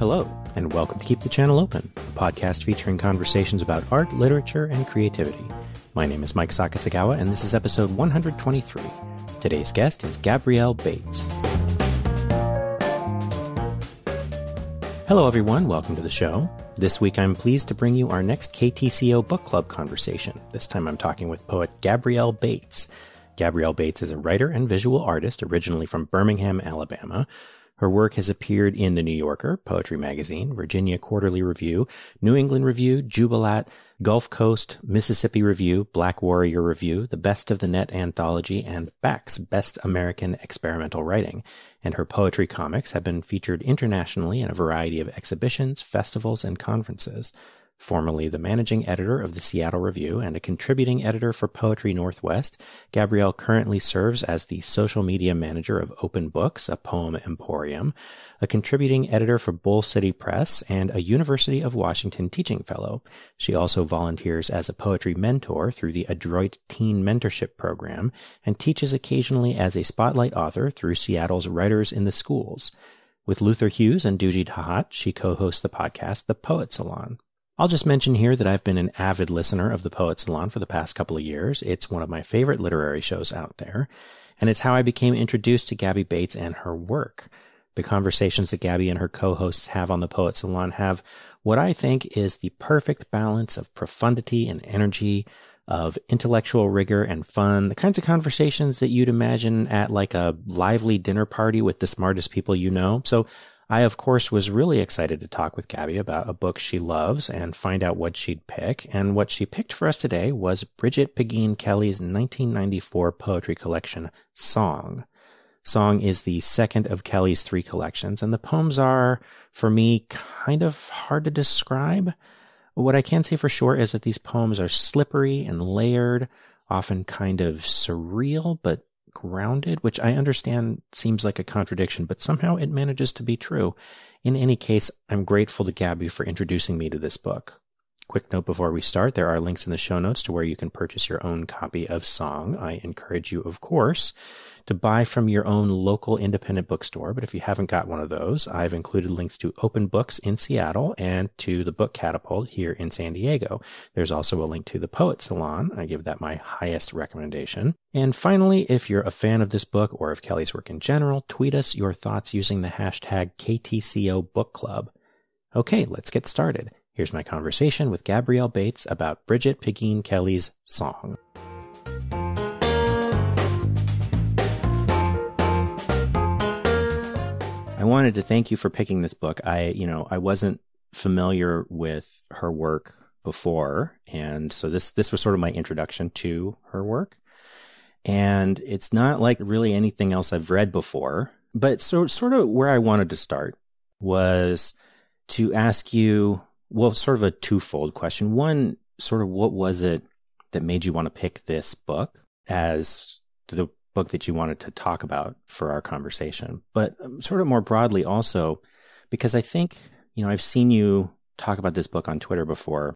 Hello, and welcome to Keep the Channel Open, a podcast featuring conversations about art, literature, and creativity. My name is Mike Sakasegawa, and this is episode 123. Today's guest is Gabrielle Bates. Hello, everyone. Welcome to the show. This week, I'm pleased to bring you our next KTCO Book Club conversation. This time, I'm talking with poet Gabrielle Bates. Gabrielle Bates is a writer and visual artist originally from Birmingham, Alabama. Her work has appeared in The New Yorker, Poetry Magazine, Virginia Quarterly Review, New England Review, Jubilat, Gulf Coast, Mississippi Review, Black Warrior Review, The Best of the Net Anthology, and BAX Best American Experimental Writing. And her poetry comics have been featured internationally in a variety of exhibitions, festivals, and conferences formerly the managing editor of the Seattle Review and a contributing editor for Poetry Northwest, Gabrielle currently serves as the social media manager of Open Books, a poem emporium, a contributing editor for Bull City Press, and a University of Washington teaching fellow. She also volunteers as a poetry mentor through the Adroit Teen Mentorship Program and teaches occasionally as a spotlight author through Seattle's Writers in the Schools. With Luther Hughes and Dujie Tahat, she co-hosts the podcast The Poet Salon. I'll just mention here that I've been an avid listener of the Poet Salon for the past couple of years. It's one of my favorite literary shows out there, and it's how I became introduced to Gabby Bates and her work. The conversations that Gabby and her co-hosts have on the Poet Salon have what I think is the perfect balance of profundity and energy, of intellectual rigor and fun, the kinds of conversations that you'd imagine at like a lively dinner party with the smartest people you know. So I, of course, was really excited to talk with Gabby about a book she loves and find out what she'd pick. And what she picked for us today was Brigit Pegeen Kelly's 1994 poetry collection, Song. Song is the second of Kelly's three collections, and the poems are, for me, kind of hard to describe. What I can say for sure is that these poems are slippery and layered, often kind of surreal, but grounded, which I understand seems like a contradiction, but somehow it manages to be true. In any case, I'm grateful to Gabby for introducing me to this book. Quick note before we start there are links in the show notes to where you can purchase your own copy of Song. I encourage you, of course, to buy from your own local independent bookstore. But if you haven't got one of those, I've included links to Open Books in Seattle and to the Book Catapult here in San Diego. There's also a link to the Poet Salon. I give that my highest recommendation. And finally, if you're a fan of this book or of Kelly's work in general, tweet us your thoughts using the hashtag KTCO Book Club. Okay, let's get started. Here's my conversation with Gabrielle Bates about Brigit Pegeen Kelly's song. Wanted to thank you for picking this book. I, you know, I wasn't familiar with her work before, and so this this was sort of my introduction to her work. And it's not like really anything else I've read before, but so sort of where I wanted to start was to ask you, well, sort of a twofold question. One, sort of what was it that made you want to pick this book as the book that you wanted to talk about for our conversation. But um, sort of more broadly, also, because I think, you know, I've seen you talk about this book on Twitter before,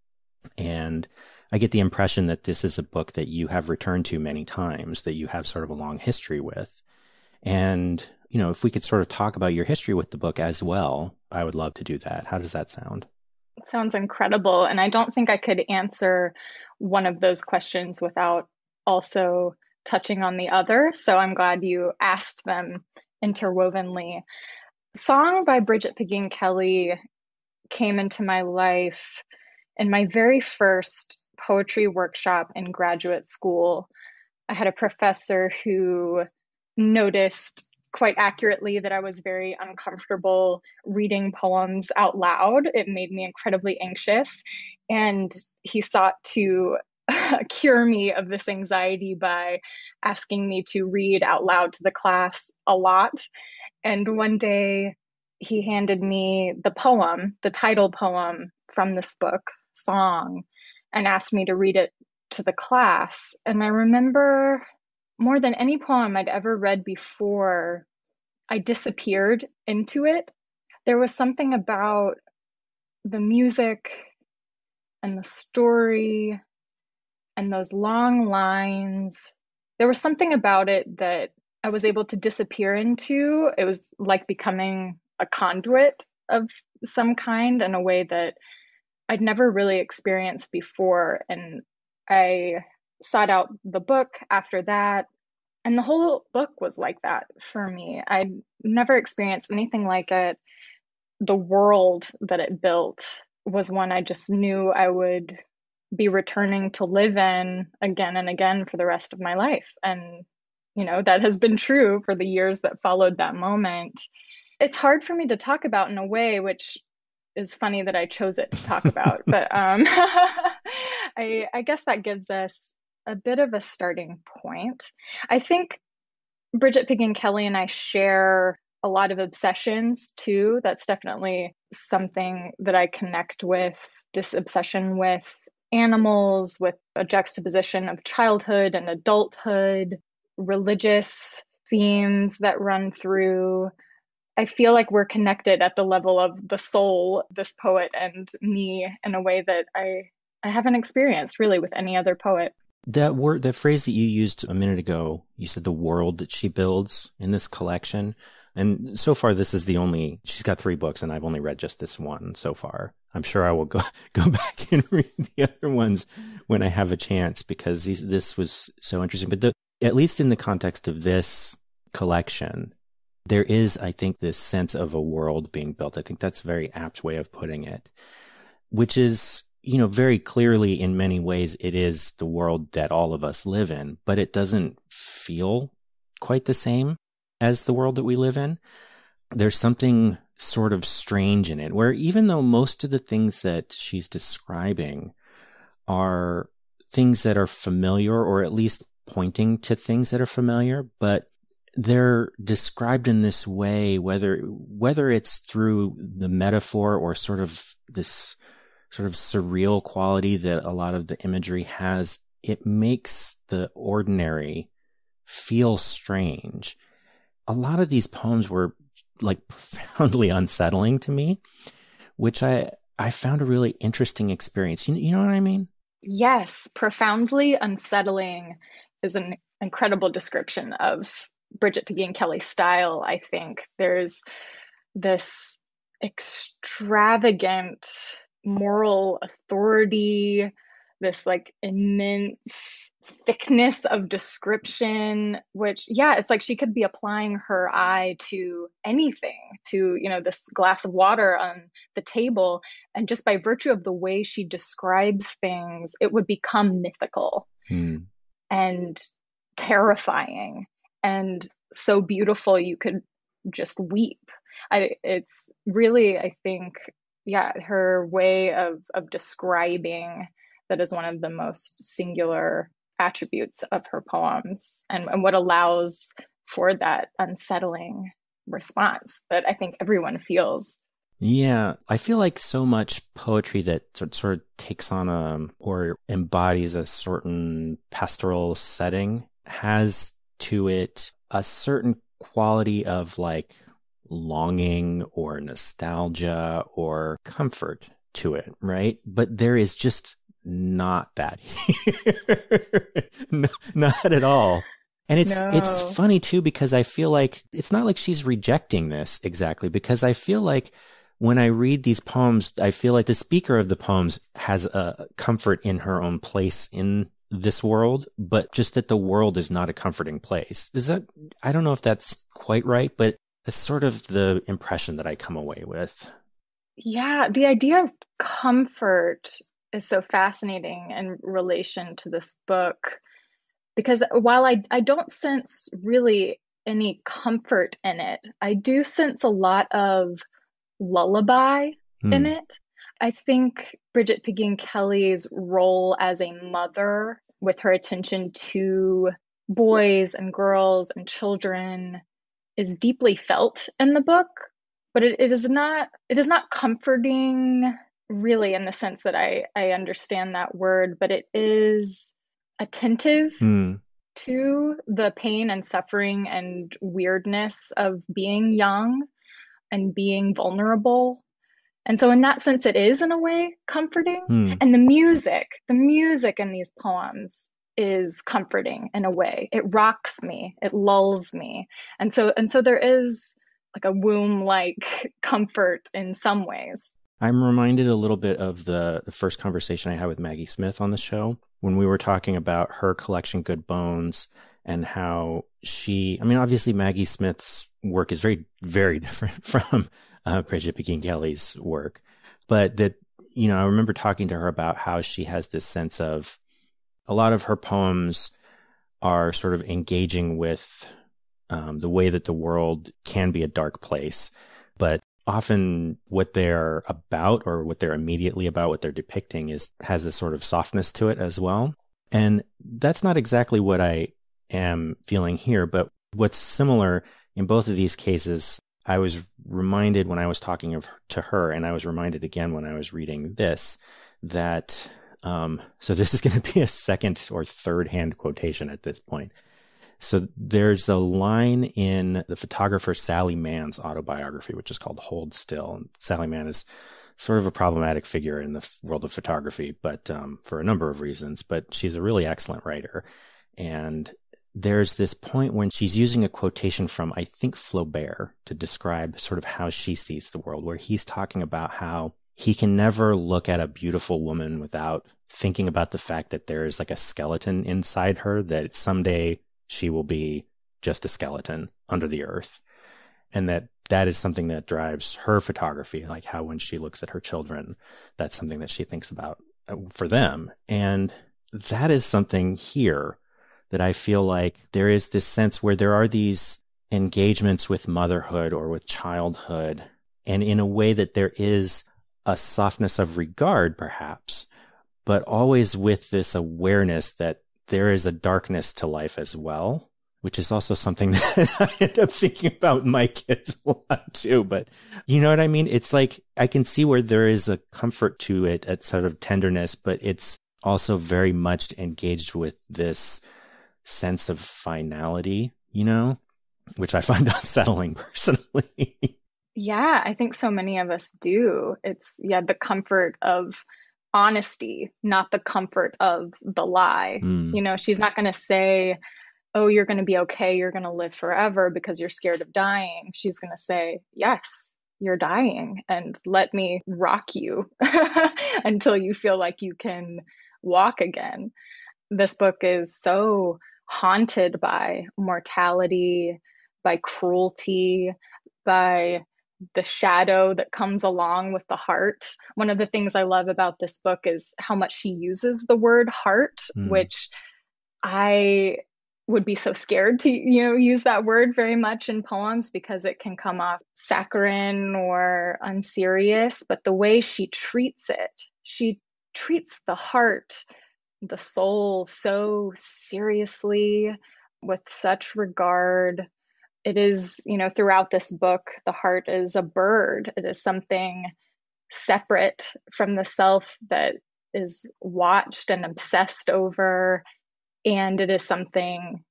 and I get the impression that this is a book that you have returned to many times, that you have sort of a long history with. And, you know, if we could sort of talk about your history with the book as well, I would love to do that. How does that sound? It sounds incredible. And I don't think I could answer one of those questions without also touching on the other. So I'm glad you asked them interwovenly. Song by Brigit Pegeen Kelly came into my life in my very first poetry workshop in graduate school. I had a professor who noticed quite accurately that I was very uncomfortable reading poems out loud. It made me incredibly anxious. And he sought to cure me of this anxiety by asking me to read out loud to the class a lot. And one day he handed me the poem, the title poem from this book, Song, and asked me to read it to the class. And I remember more than any poem I'd ever read before, I disappeared into it. There was something about the music and the story and those long lines. There was something about it that I was able to disappear into. It was like becoming a conduit of some kind in a way that I'd never really experienced before. And I sought out the book after that. And the whole book was like that for me. I'd never experienced anything like it. The world that it built was one I just knew I would be returning to live in again and again for the rest of my life. And, you know, that has been true for the years that followed that moment. It's hard for me to talk about in a way which is funny that I chose it to talk about, but um, I, I guess that gives us a bit of a starting point. I think Brigit Pegeen Kelly and I share a lot of obsessions too. That's definitely something that I connect with this obsession with animals, with a juxtaposition of childhood and adulthood, religious themes that run through. I feel like we're connected at the level of the soul, this poet and me, in a way that I, I haven't experienced really with any other poet. That word, that phrase that you used a minute ago, you said the world that she builds in this collection. And so far, this is the only, she's got three books and I've only read just this one so far. I'm sure I will go, go back and read the other ones when I have a chance because these, this was so interesting. But the, at least in the context of this collection, there is, I think, this sense of a world being built. I think that's a very apt way of putting it, which is you know, very clearly in many ways it is the world that all of us live in, but it doesn't feel quite the same as the world that we live in. There's something sort of strange in it where even though most of the things that she's describing are things that are familiar or at least pointing to things that are familiar, but they're described in this way, whether, whether it's through the metaphor or sort of this sort of surreal quality that a lot of the imagery has, it makes the ordinary feel strange. A lot of these poems were like profoundly unsettling to me, which I I found a really interesting experience. You, you know what I mean? Yes, profoundly unsettling is an incredible description of Brigit Pegeen Kelly's style. I think there's this extravagant moral authority, this like immense thickness of description, which, yeah, it's like she could be applying her eye to anything, to, you know, this glass of water on the table. And just by virtue of the way she describes things, it would become mythical hmm. and terrifying and so beautiful you could just weep. I, it's really, I think, yeah, her way of of describing that is one of the most singular attributes of her poems and, and what allows for that unsettling response that I think everyone feels. Yeah, I feel like so much poetry that sort, sort of takes on a or embodies a certain pastoral setting has to it a certain quality of like longing or nostalgia or comfort to it, right? But there is just not that no, not at all. And it's no. it's funny too because I feel like it's not like she's rejecting this exactly because I feel like when I read these poems, I feel like the speaker of the poems has a comfort in her own place in this world, but just that the world is not a comforting place. Is that I don't know if that's quite right, but that's sort of the impression that I come away with. Yeah, the idea of comfort is so fascinating in relation to this book because while I, I don't sense really any comfort in it, I do sense a lot of lullaby hmm. in it. I think Brigit Pegeen Kelly's role as a mother with her attention to boys and girls and children is deeply felt in the book, but it, it is not it is not comforting really in the sense that I, I understand that word, but it is attentive mm. to the pain and suffering and weirdness of being young and being vulnerable. And so, in that sense, it is in a way comforting. Mm. And the music, the music in these poems is comforting in a way. It rocks me, it lulls me. And so and so there is like a womb like comfort in some ways. I'm reminded a little bit of the, the first conversation I had with Maggie Smith on the show when we were talking about her collection Good Bones and how she, I mean, obviously Maggie Smith's work is very, very different from uh, Brigit Pegeen Kelly's work, but that, you know, I remember talking to her about how she has this sense of a lot of her poems are sort of engaging with um, the way that the world can be a dark place, but often what they're about or what they're immediately about, what they're depicting is has a sort of softness to it as well. And that's not exactly what I am feeling here, but what's similar in both of these cases, I was reminded when I was talking of, to her, and I was reminded again when I was reading this, that um, so this is going to be a second or third hand quotation at this point. So there's a line in the photographer Sally Mann's autobiography, which is called Hold Still. And Sally Mann is sort of a problematic figure in the world of photography, but um, for a number of reasons. But she's a really excellent writer. And there's this point when she's using a quotation from, I think, Flaubert to describe sort of how she sees the world, where he's talking about how he can never look at a beautiful woman without thinking about the fact that there is like a skeleton inside her that someday she will be just a skeleton under the earth. And that that is something that drives her photography, like how when she looks at her children, that's something that she thinks about uh, for them. And that is something here that I feel like there is this sense where there are these engagements with motherhood or with childhood, and in a way that there is a softness of regard, perhaps, but always with this awareness that there is a darkness to life as well, which is also something that I end up thinking about my kids a lot too. But you know what I mean? It's like I can see where there is a comfort to it, a sort of tenderness, but it's also very much engaged with this sense of finality, you know, which I find unsettling personally. Yeah, I think so many of us do. It's, yeah, the comfort of honesty, not the comfort of the lie. Mm. You know, she's not going to say, oh, you're going to be okay, you're going to live forever because you're scared of dying. She's going to say, yes, you're dying, and let me rock you until you feel like you can walk again. This book is so haunted by mortality, by cruelty, by the shadow that comes along with the heart. One of the things I love about this book is how much she uses the word heart, mm. which I would be so scared to you know use that word very much in poems because it can come off saccharine or unserious but the way she treats it she treats the heart the soul so seriously with such regard it is, you know, throughout this book, the heart is a bird. It is something separate from the self that is watched and obsessed over. And it is something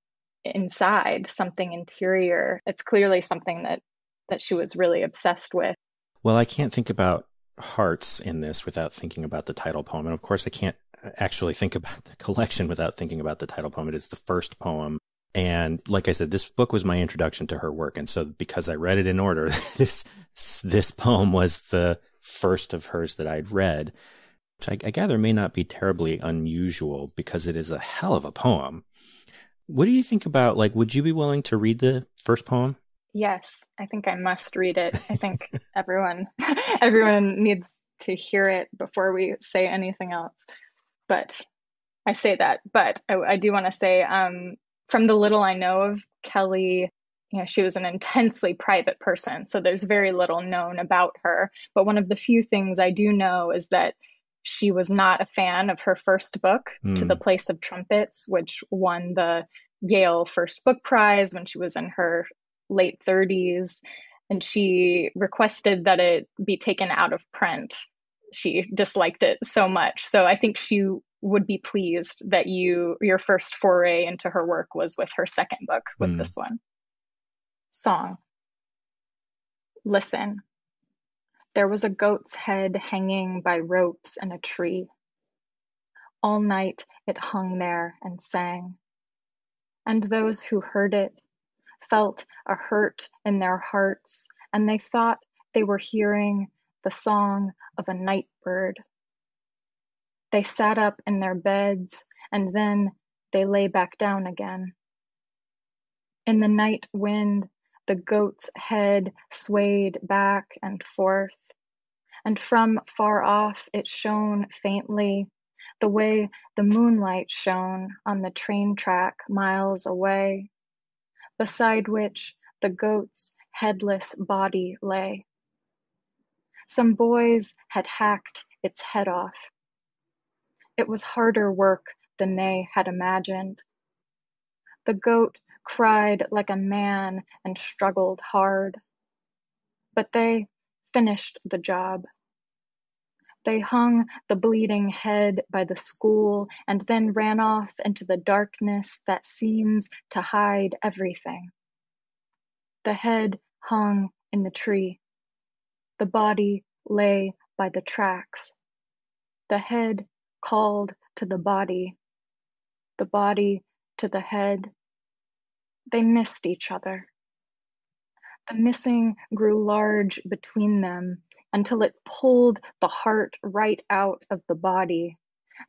inside, something interior. It's clearly something that that she was really obsessed with. Well, I can't think about hearts in this without thinking about the title poem. And of course, I can't actually think about the collection without thinking about the title poem. It is the first poem and like I said, this book was my introduction to her work. And so because I read it in order, this, this poem was the first of hers that I'd read, which I, I gather may not be terribly unusual because it is a hell of a poem. What do you think about, like, would you be willing to read the first poem? Yes, I think I must read it. I think everyone, everyone needs to hear it before we say anything else. But I say that, but I, I do want to say um, from the little I know of Kelly, you know, she was an intensely private person. So there's very little known about her. But one of the few things I do know is that she was not a fan of her first book, mm. To the hmm. Place of Trumpets, which won the Yale First Book Prize when she was in her late 30s. And she requested that it be taken out of print. She disliked it so much. So I think she would be pleased that you your first foray into her work was with her second book with mm. this one. Song. Listen. There was a goat's head hanging by ropes in a tree. All night it hung there and sang. And those who heard it felt a hurt in their hearts, and they thought they were hearing the song of a night bird. They sat up in their beds, and then they lay back down again. In the night wind, the goat's head swayed back and forth, and from far off it shone faintly, the way the moonlight shone on the train track miles away, beside which the goat's headless body lay. Some boys had hacked its head off. It was harder work than they had imagined. The goat cried like a man and struggled hard. But they finished the job. They hung the bleeding head by the school and then ran off into the darkness that seems to hide everything. The head hung in the tree. The body lay by the tracks. The head called to the body, the body to the head. They missed each other. The missing grew large between them until it pulled the heart right out of the body,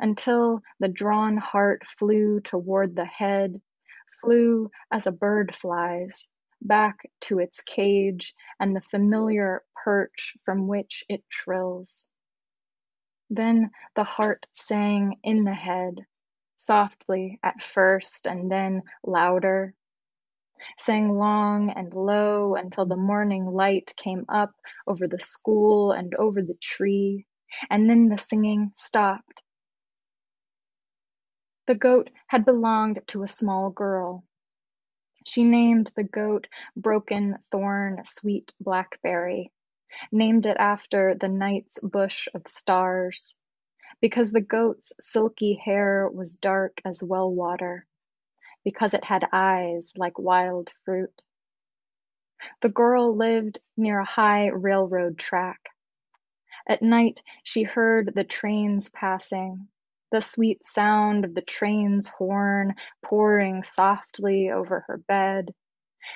until the drawn heart flew toward the head, flew as a bird flies, back to its cage and the familiar perch from which it trills. Then the heart sang in the head, softly at first and then louder, sang long and low until the morning light came up over the school and over the tree, and then the singing stopped. The goat had belonged to a small girl. She named the goat Broken Thorn Sweet Blackberry, named it after the night's bush of stars, because the goat's silky hair was dark as well water, because it had eyes like wild fruit. The girl lived near a high railroad track. At night she heard the trains passing, the sweet sound of the train's horn pouring softly over her bed,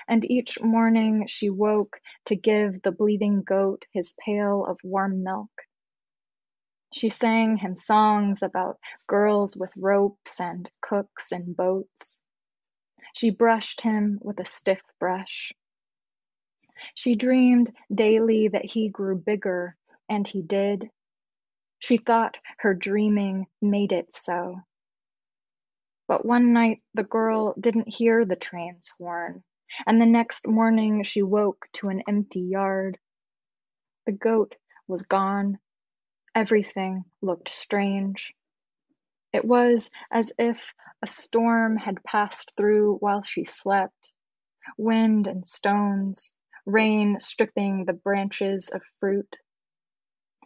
and each morning she woke to give the bleeding goat his pail of warm milk. She sang him songs about girls with ropes and cooks in boats. She brushed him with a stiff brush. She dreamed daily that he grew bigger, and he did. She thought her dreaming made it so. But one night the girl didn't hear the train's horn, and the next morning she woke to an empty yard. The goat was gone. Everything looked strange. It was as if a storm had passed through while she slept wind and stones, rain stripping the branches of fruit.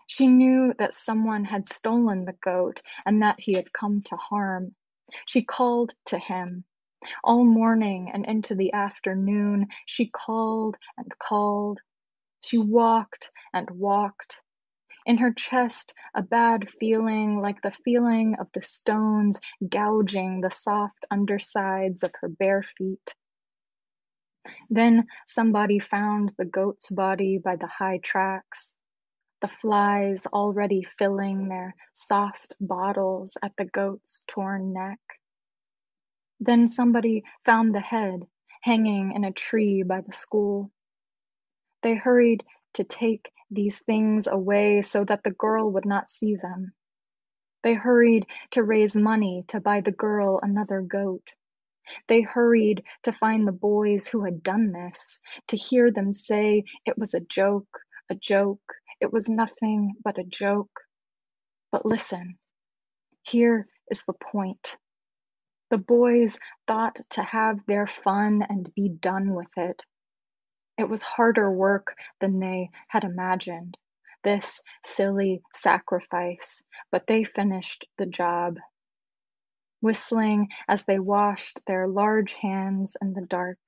She knew that someone had stolen the goat and that he had come to harm. She called to him. All morning and into the afternoon, she called and called. She walked and walked. In her chest, a bad feeling like the feeling of the stones gouging the soft undersides of her bare feet. Then somebody found the goat's body by the high tracks the flies already filling their soft bottles at the goat's torn neck. Then somebody found the head hanging in a tree by the school. They hurried to take these things away so that the girl would not see them. They hurried to raise money to buy the girl another goat. They hurried to find the boys who had done this, to hear them say it was a joke, a joke, it was nothing but a joke. But listen, here is the point. The boys thought to have their fun and be done with it. It was harder work than they had imagined, this silly sacrifice, but they finished the job, whistling as they washed their large hands in the dark.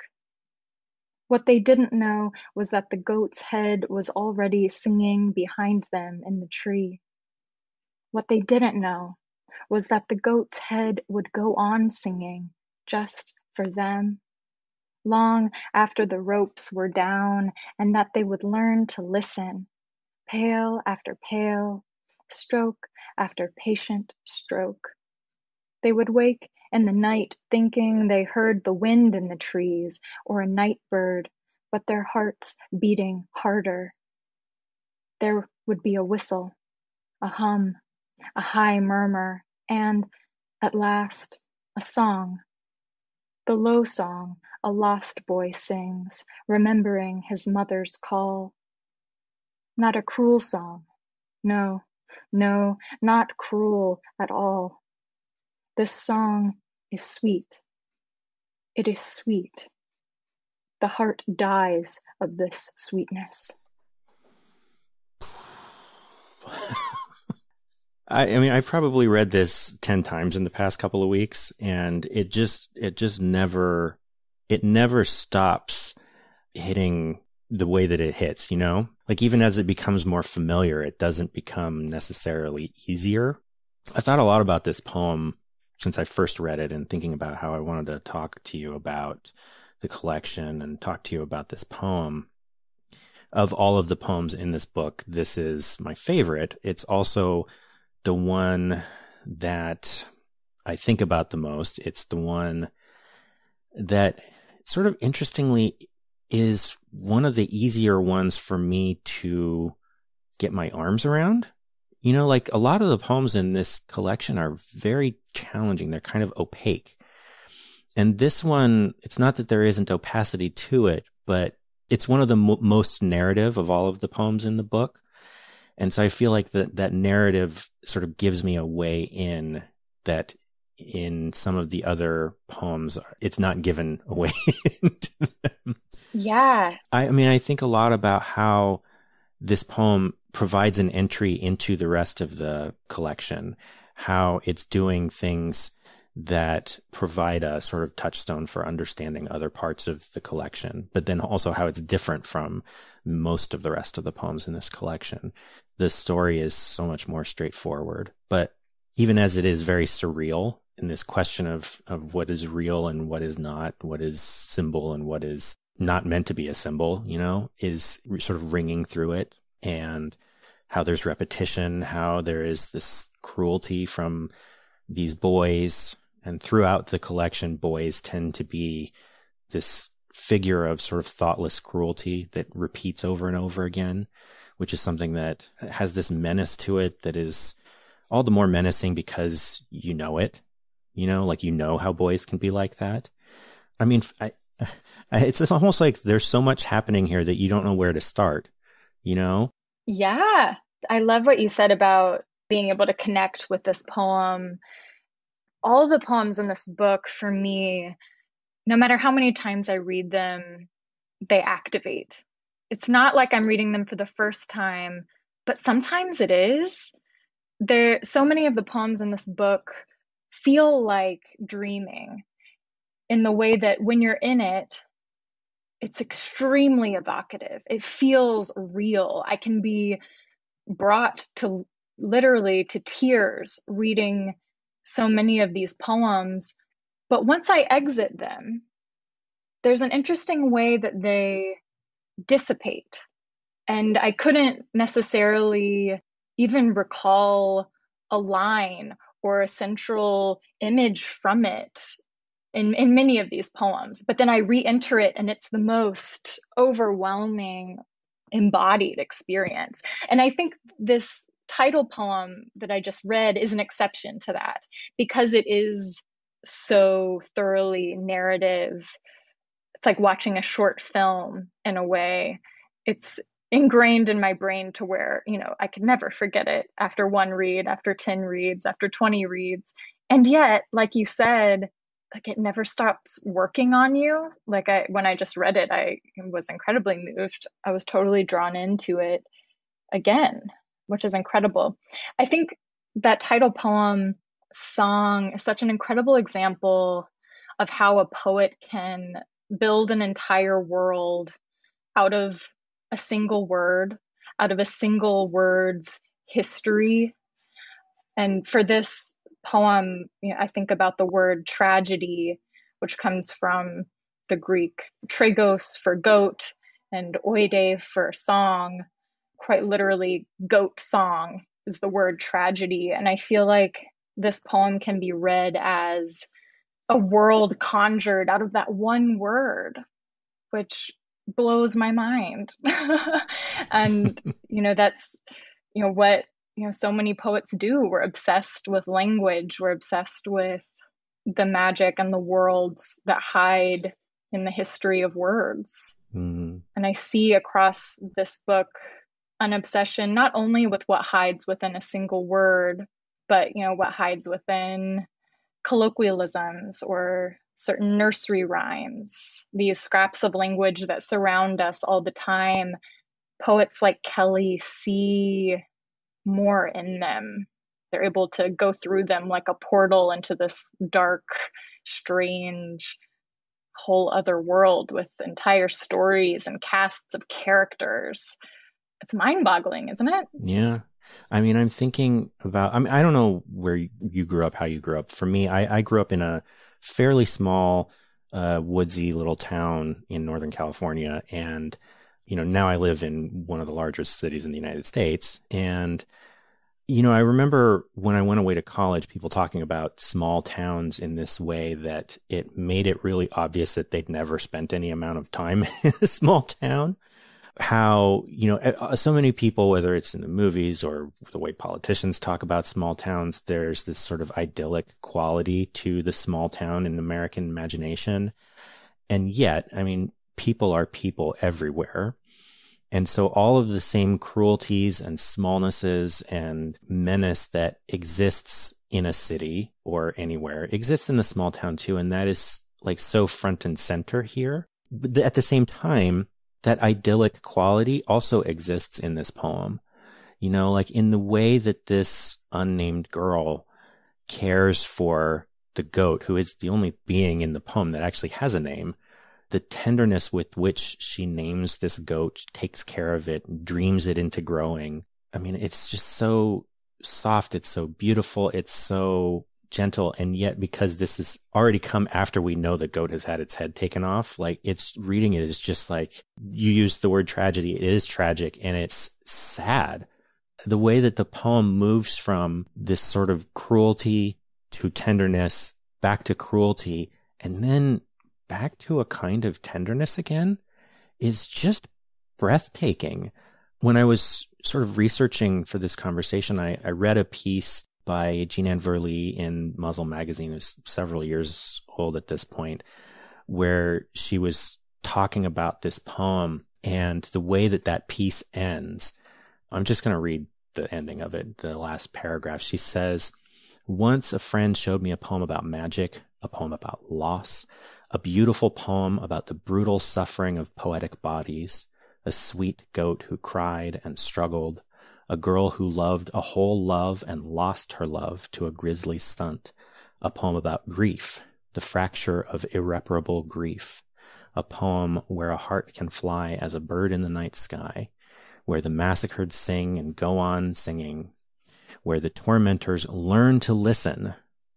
What they didn't know was that the goat's head was already singing behind them in the tree. What they didn't know was that the goat's head would go on singing just for them. long after the ropes were down, and that they would learn to listen, pail after pail, stroke after patient stroke. They would wake in the night thinking they heard the wind in the trees or a night bird, but their hearts beating harder. There would be a whistle, a hum, a high murmur, and, at last, a song. The low song a lost boy sings, remembering his mother's call. Not a cruel song. No, no, not cruel at all. This song is sweet. It is sweet. The heart dies of this sweetness. I, I, mean, I probably read this 10 times in the past couple of weeks and it just, it just never, it never stops hitting the way that it hits, you know? Like even as it becomes more familiar, it doesn't become necessarily easier. I thought a lot about this poem since I first read it and thinking about how I wanted to talk to you about the collection and talk to you about this poem. Of all of the poems in this book, this is my favorite. It's also the one that I think about the most. It's the one that sort of interestingly is one of the easier ones for me to get my arms around. You know, like a lot of the poems in this collection are very challenging. They're kind of opaque. And this one, it's not that there isn't opacity to it, but it's one of the mo- most narrative of all of the poems in the book. And so I feel like that that narrative sort of gives me a way in that in some of the other poems it's not given away Yeah. I, I mean I think a lot about how this poem provides an entry into the rest of the collection, how it's doing things that provide a sort of touchstone for understanding other parts of the collection, but then also how it's different from most of the rest of the poems in this collection. The story is so much more straightforward, but even as it is very surreal in this question of, of what is real and what is not, what is symbol and what is not meant to be a symbol, you know, is sort of ringing through it. And how there's repetition, how there is this cruelty from these boys. And throughout the collection, boys tend to be this figure of sort of thoughtless cruelty that repeats over and over again, which is something that has this menace to it that is all the more menacing because you know it. You know, like you know how boys can be like that. I mean, I, it's almost like there's so much happening here that you don't know where to start, you know? Yeah. I love what you said about being able to connect with this poem all the poems in this book for me, no matter how many times I read them, they activate. It's not like I'm reading them for the first time, but sometimes it is. There so many of the poems in this book feel like dreaming in the way that when you're in it, it's extremely evocative. It feels real. I can be brought to literally to tears reading so many of these poems. But once I exit them, there's an interesting way that they dissipate. And I couldn't necessarily even recall a line or a central image from it in, in many of these poems. But then I re enter it, and it's the most overwhelming, embodied experience. And I think this title poem that I just read is an exception to that because it is so thoroughly narrative. It's like watching a short film in a way. It's ingrained in my brain to where, you know, I could never forget it after one read, after 10 reads, after 20 reads. And yet, like you said, like it never stops working on you. Like I when I just read it, I was incredibly moved. I was totally drawn into it again which is incredible. I think that title poem song is such an incredible example of how a poet can build an entire world out of a single word, out of a single word's history. And for this poem, you know, I think about the word tragedy, which comes from the Greek tragos for goat and oide for song. Quite literally, goat song is the word tragedy. And I feel like this poem can be read as a world conjured out of that one word, which blows my mind. and, you know, that's, you know, what, you know, so many poets do. We're obsessed with language, we're obsessed with the magic and the worlds that hide in the history of words. Mm-hmm. And I see across this book an obsession not only with what hides within a single word, but you know what hides within colloquialisms or certain nursery rhymes, these scraps of language that surround us all the time. Poets like Kelly see more in them. They're able to go through them like a portal into this dark, strange, whole other world with entire stories and casts of characters. It's mind boggling, isn't it? Yeah. I mean, I'm thinking about, I mean, I don't know where you grew up, how you grew up. For me, I, I grew up in a fairly small, uh, woodsy little town in Northern California. And, you know, now I live in one of the largest cities in the United States. And, you know, I remember when I went away to college, people talking about small towns in this way that it made it really obvious that they'd never spent any amount of time in a small town how you know so many people whether it's in the movies or the way politicians talk about small towns there's this sort of idyllic quality to the small town in american imagination. And yet i mean people are people everywhere. And so all of the same cruelties and smallnesses and menace that exists in a city or anywhere exists in the small town too. And that is like so front and center here. But at the same time that idyllic quality also exists in this poem. You know, like in the way that this unnamed girl cares for the goat, who is the only being in the poem that actually has a name, the tenderness with which she names this goat, takes care of it, dreams it into growing. I mean, it's just so soft. It's so beautiful. It's so gentle and yet because this has already come after we know the goat has had its head taken off like it's reading it is just like you use the word tragedy it is tragic and it's sad. The way that the poem moves from this sort of cruelty to tenderness back to cruelty and then back to a kind of tenderness again is just breathtaking. When i was sort of researching for this conversation i, I read a piece by Jeanann Verlee in Muzzle magazine, who's several years old at this point, where she was talking about this poem and the way that that piece ends. I'm just going to read the ending of it, the last paragraph. She says, Once a friend showed me a poem about magic, a poem about loss, a beautiful poem about the brutal suffering of poetic bodies, a sweet goat who cried and struggled, a girl who loved a whole love and lost her love to a grisly stunt, a poem about grief, the fracture of irreparable grief, a poem where a heart can fly as a bird in the night sky, where the massacred sing and go on singing, where the tormentors learn to listen.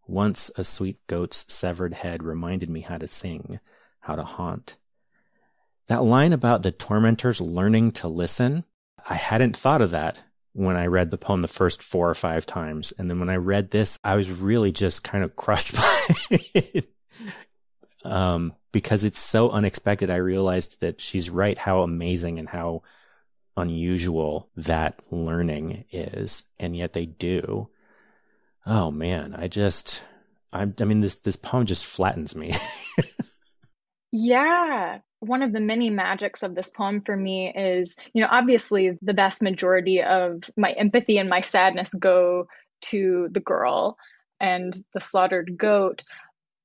Once a sweet goat's severed head reminded me how to sing, how to haunt. That line about the tormentors learning to listen, I hadn't thought of that when I read the poem the first four or five times. And then when I read this, I was really just kind of crushed by it. um, because it's so unexpected. I realized that she's right how amazing and how unusual that learning is. And yet they do. Oh man, I just, I, I mean, this, this poem just flattens me. yeah one of the many magics of this poem for me is, you know, obviously the vast majority of my empathy and my sadness go to the girl and the slaughtered goat.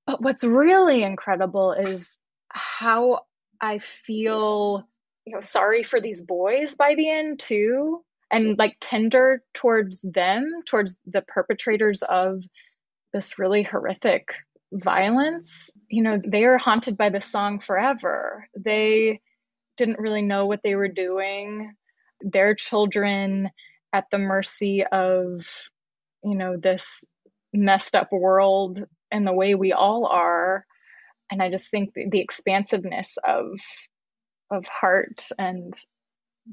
But what's really incredible is how I feel, you know, sorry for these boys by the end too, and like tender towards them, towards the perpetrators of this really horrific violence, you know, they are haunted by this song forever. They didn't really know what they were doing. Their children at the mercy of, you know, this messed up world and the way we all are. and I just think the, the expansiveness of of heart and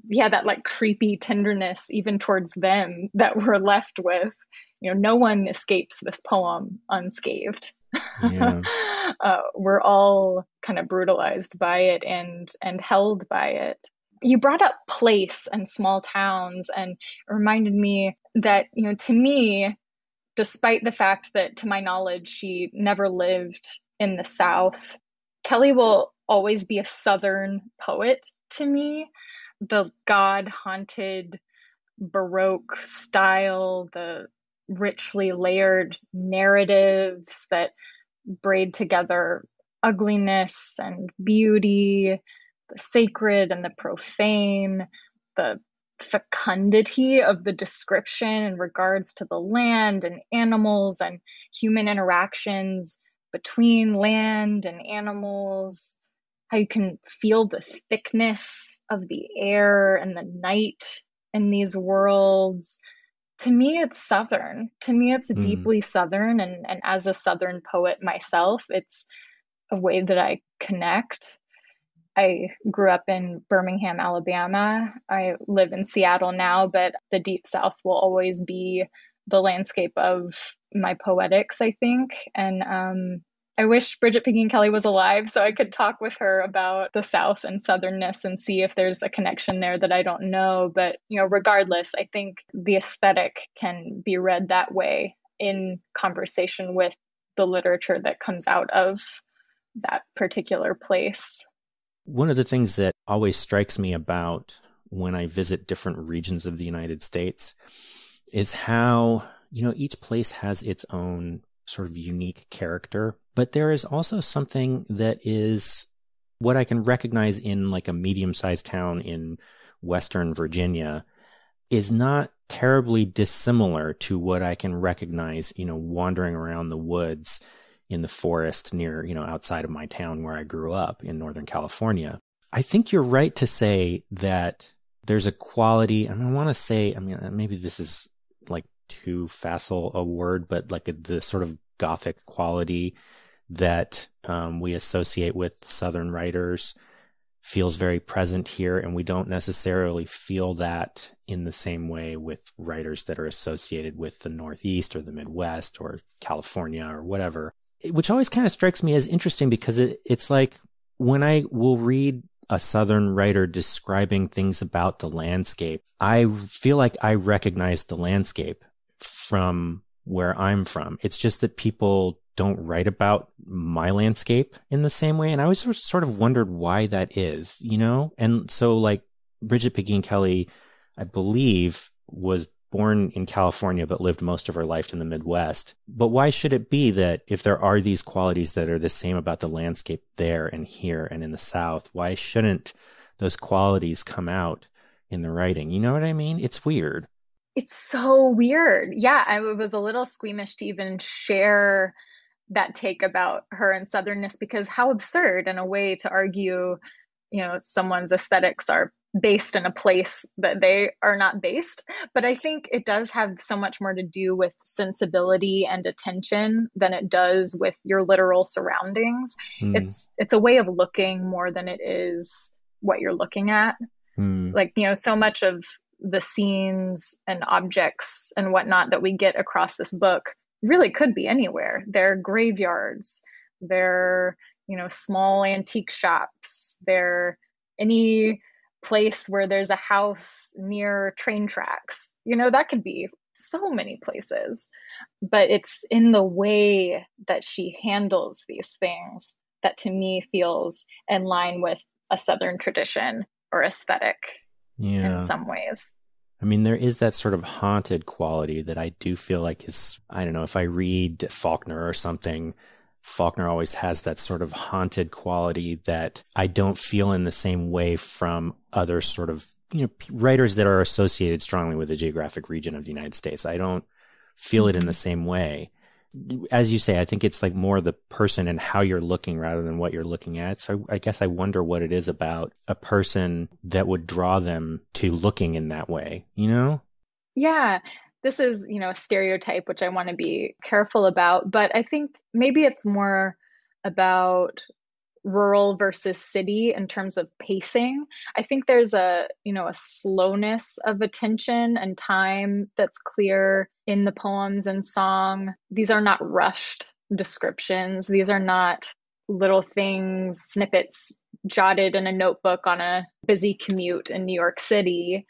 yeah, that like creepy tenderness even towards them that we're left with. You know, no one escapes this poem unscathed. Yeah. uh, we're all kind of brutalized by it and and held by it. You brought up place and small towns, and reminded me that you know, to me, despite the fact that, to my knowledge, she never lived in the South, Kelly will always be a Southern poet to me the god haunted baroque style the richly layered narratives that braid together ugliness and beauty the sacred and the profane the fecundity of the description in regards to the land and animals and human interactions between land and animals how you can feel the thickness of the air and the night in these worlds. To me, it's Southern. To me, it's mm. deeply Southern. And, and as a Southern poet myself, it's a way that I connect. I grew up in Birmingham, Alabama. I live in Seattle now, but the Deep South will always be the landscape of my poetics, I think. And um, I wish Brigit Pegeen Kelly was alive so I could talk with her about the South and Southernness and see if there's a connection there that I don't know. But, you know, regardless, I think the aesthetic can be read that way in conversation with the literature that comes out of that particular place. One of the things that always strikes me about when I visit different regions of the United States is how, you know, each place has its own sort of unique character. But there is also something that is what I can recognize in like a medium sized town in Western Virginia is not terribly dissimilar to what I can recognize, you know, wandering around the woods in the forest near, you know, outside of my town where I grew up in Northern California. I think you're right to say that there's a quality, and I want to say, I mean, maybe this is like too facile a word, but like a, the sort of gothic quality that um, we associate with Southern writers feels very present here, and we don't necessarily feel that in the same way with writers that are associated with the Northeast or the Midwest or California or whatever. Which always kind of strikes me as interesting because it, it's like when I will read a Southern writer describing things about the landscape, I feel like I recognize the landscape from where I'm from. It's just that people don't write about my landscape in the same way. And I always sort of wondered why that is, you know? And so, like, Brigit Pegeen Kelly, I believe, was born in California but lived most of her life in the Midwest. But why should it be that if there are these qualities that are the same about the landscape there and here and in the South, why shouldn't those qualities come out in the writing? You know what I mean? It's weird. It's so weird. Yeah, I was a little squeamish to even share that take about her and southernness because how absurd in a way to argue, you know, someone's aesthetics are based in a place that they are not based. But I think it does have so much more to do with sensibility and attention than it does with your literal surroundings. Mm. It's it's a way of looking more than it is what you're looking at. Mm. Like, you know, so much of the scenes and objects and whatnot that we get across this book really could be anywhere. They're graveyards, they're, you know, small antique shops, they're any place where there's a house near train tracks. You know, that could be so many places. But it's in the way that she handles these things that to me feels in line with a Southern tradition or aesthetic yeah. in some ways. I mean, there is that sort of haunted quality that I do feel like is, I don't know, if I read Faulkner or something, Faulkner always has that sort of haunted quality that I don't feel in the same way from other sort of, you know, writers that are associated strongly with the geographic region of the United States. I don't feel it in the same way as you say, I think it's like more the person and how you're looking rather than what you're looking at. So I guess I wonder what it is about a person that would draw them to looking in that way, you know? Yeah. This is, you know, a stereotype which I want to be careful about, but I think maybe it's more about rural versus city in terms of pacing. I think there's a, you know, a slowness of attention and time that's clear in the poems and song. These are not rushed descriptions. These are not little things, snippets jotted in a notebook on a busy commute in New York City.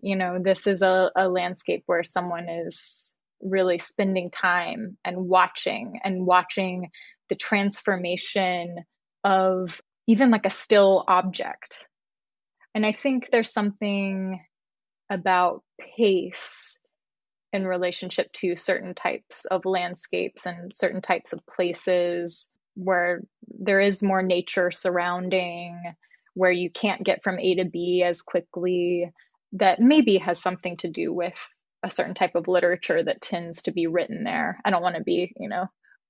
You know, this is a, a landscape where someone is really spending time and watching and watching the transformation of even like a still object. And I think there's something about pace in relationship to certain types of landscapes and certain types of places where there is more nature surrounding, where you can't get from A to B as quickly, that maybe has something to do with a certain type of literature that tends to be written there. I don't want to be, you know,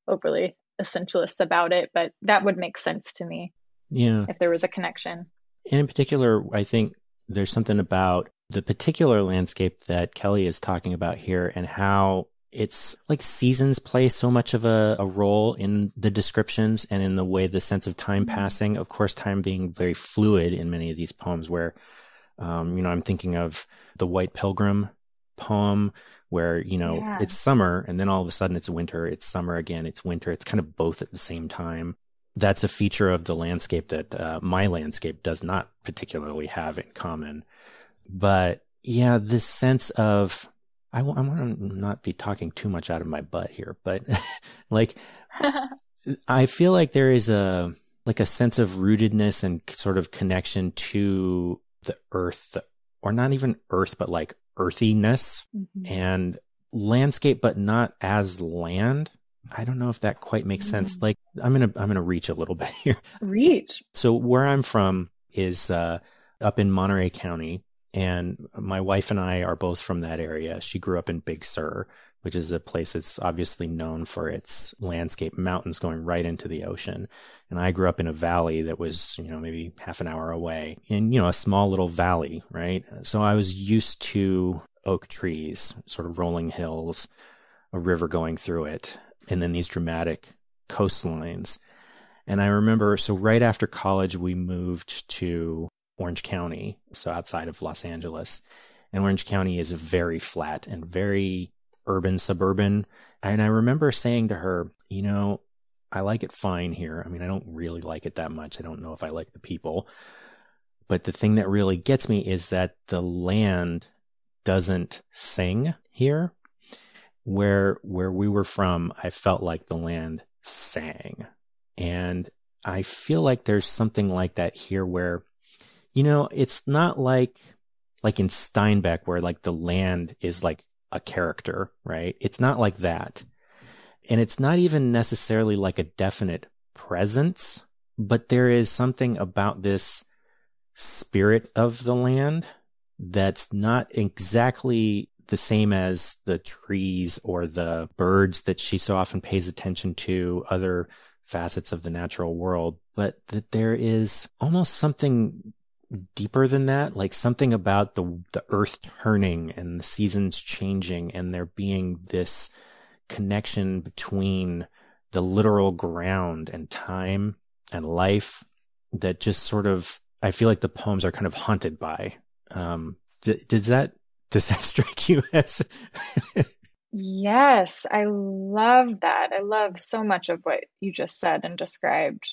overly essentialist about it, but that would make sense to me. Yeah. If there was a connection. And in particular, I think there's something about the particular landscape that Kelly is talking about here and how it's like seasons play so much of a, a, role in the descriptions and in the way the sense of time mm-hmm. passing. Of course, time being very fluid in many of these poems, where, um, you know, I'm thinking of the White Pilgrim poem where you know yeah. it's summer and then all of a sudden it's winter it's summer again it's winter it's kind of both at the same time that's a feature of the landscape that uh, my landscape does not particularly have in common but yeah this sense of I, w- I want to not be talking too much out of my butt here but like i feel like there is a like a sense of rootedness and sort of connection to the earth or not even earth but like earthiness mm-hmm. and landscape, but not as land. I don't know if that quite makes sense. Like I'm gonna I'm gonna reach a little bit here. Reach. So where I'm from is uh, up in Monterey County, and my wife and I are both from that area. She grew up in Big Sur, which is a place that's obviously known for its landscape, mountains going right into the ocean. And I grew up in a valley that was, you know, maybe half an hour away in, you know, a small little valley, right? So I was used to oak trees, sort of rolling hills, a river going through it, and then these dramatic coastlines. And I remember, so right after college, we moved to Orange County, so outside of Los Angeles. And Orange County is very flat and very urban, suburban. And I remember saying to her, you know, I like it fine here. I mean, I don't really like it that much. I don't know if I like the people. But the thing that really gets me is that the land doesn't sing here. Where where we were from, I felt like the land sang. And I feel like there's something like that here where you know, it's not like like in Steinbeck where like the land is like a character, right? It's not like that. And it's not even necessarily like a definite presence, but there is something about this spirit of the land that's not exactly the same as the trees or the birds that she so often pays attention to, other facets of the natural world, but that there is almost something deeper than that, like something about the the earth turning and the seasons changing and there being this connection between the literal ground and time and life that just sort of I feel like the poems are kind of haunted by. Um, does that does that strike you as? yes, I love that. I love so much of what you just said and described.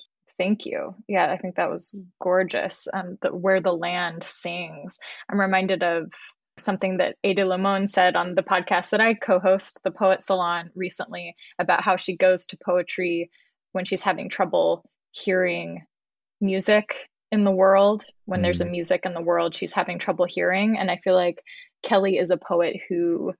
Thank you. Yeah, I think that was gorgeous. Um, the, where the land sings. I'm reminded of something that Ada Limon said on the podcast that I co host, the Poet Salon, recently about how she goes to poetry when she's having trouble hearing music in the world. When mm. there's a mm. music in the world, she's having trouble hearing. And I feel like Kelly is a poet who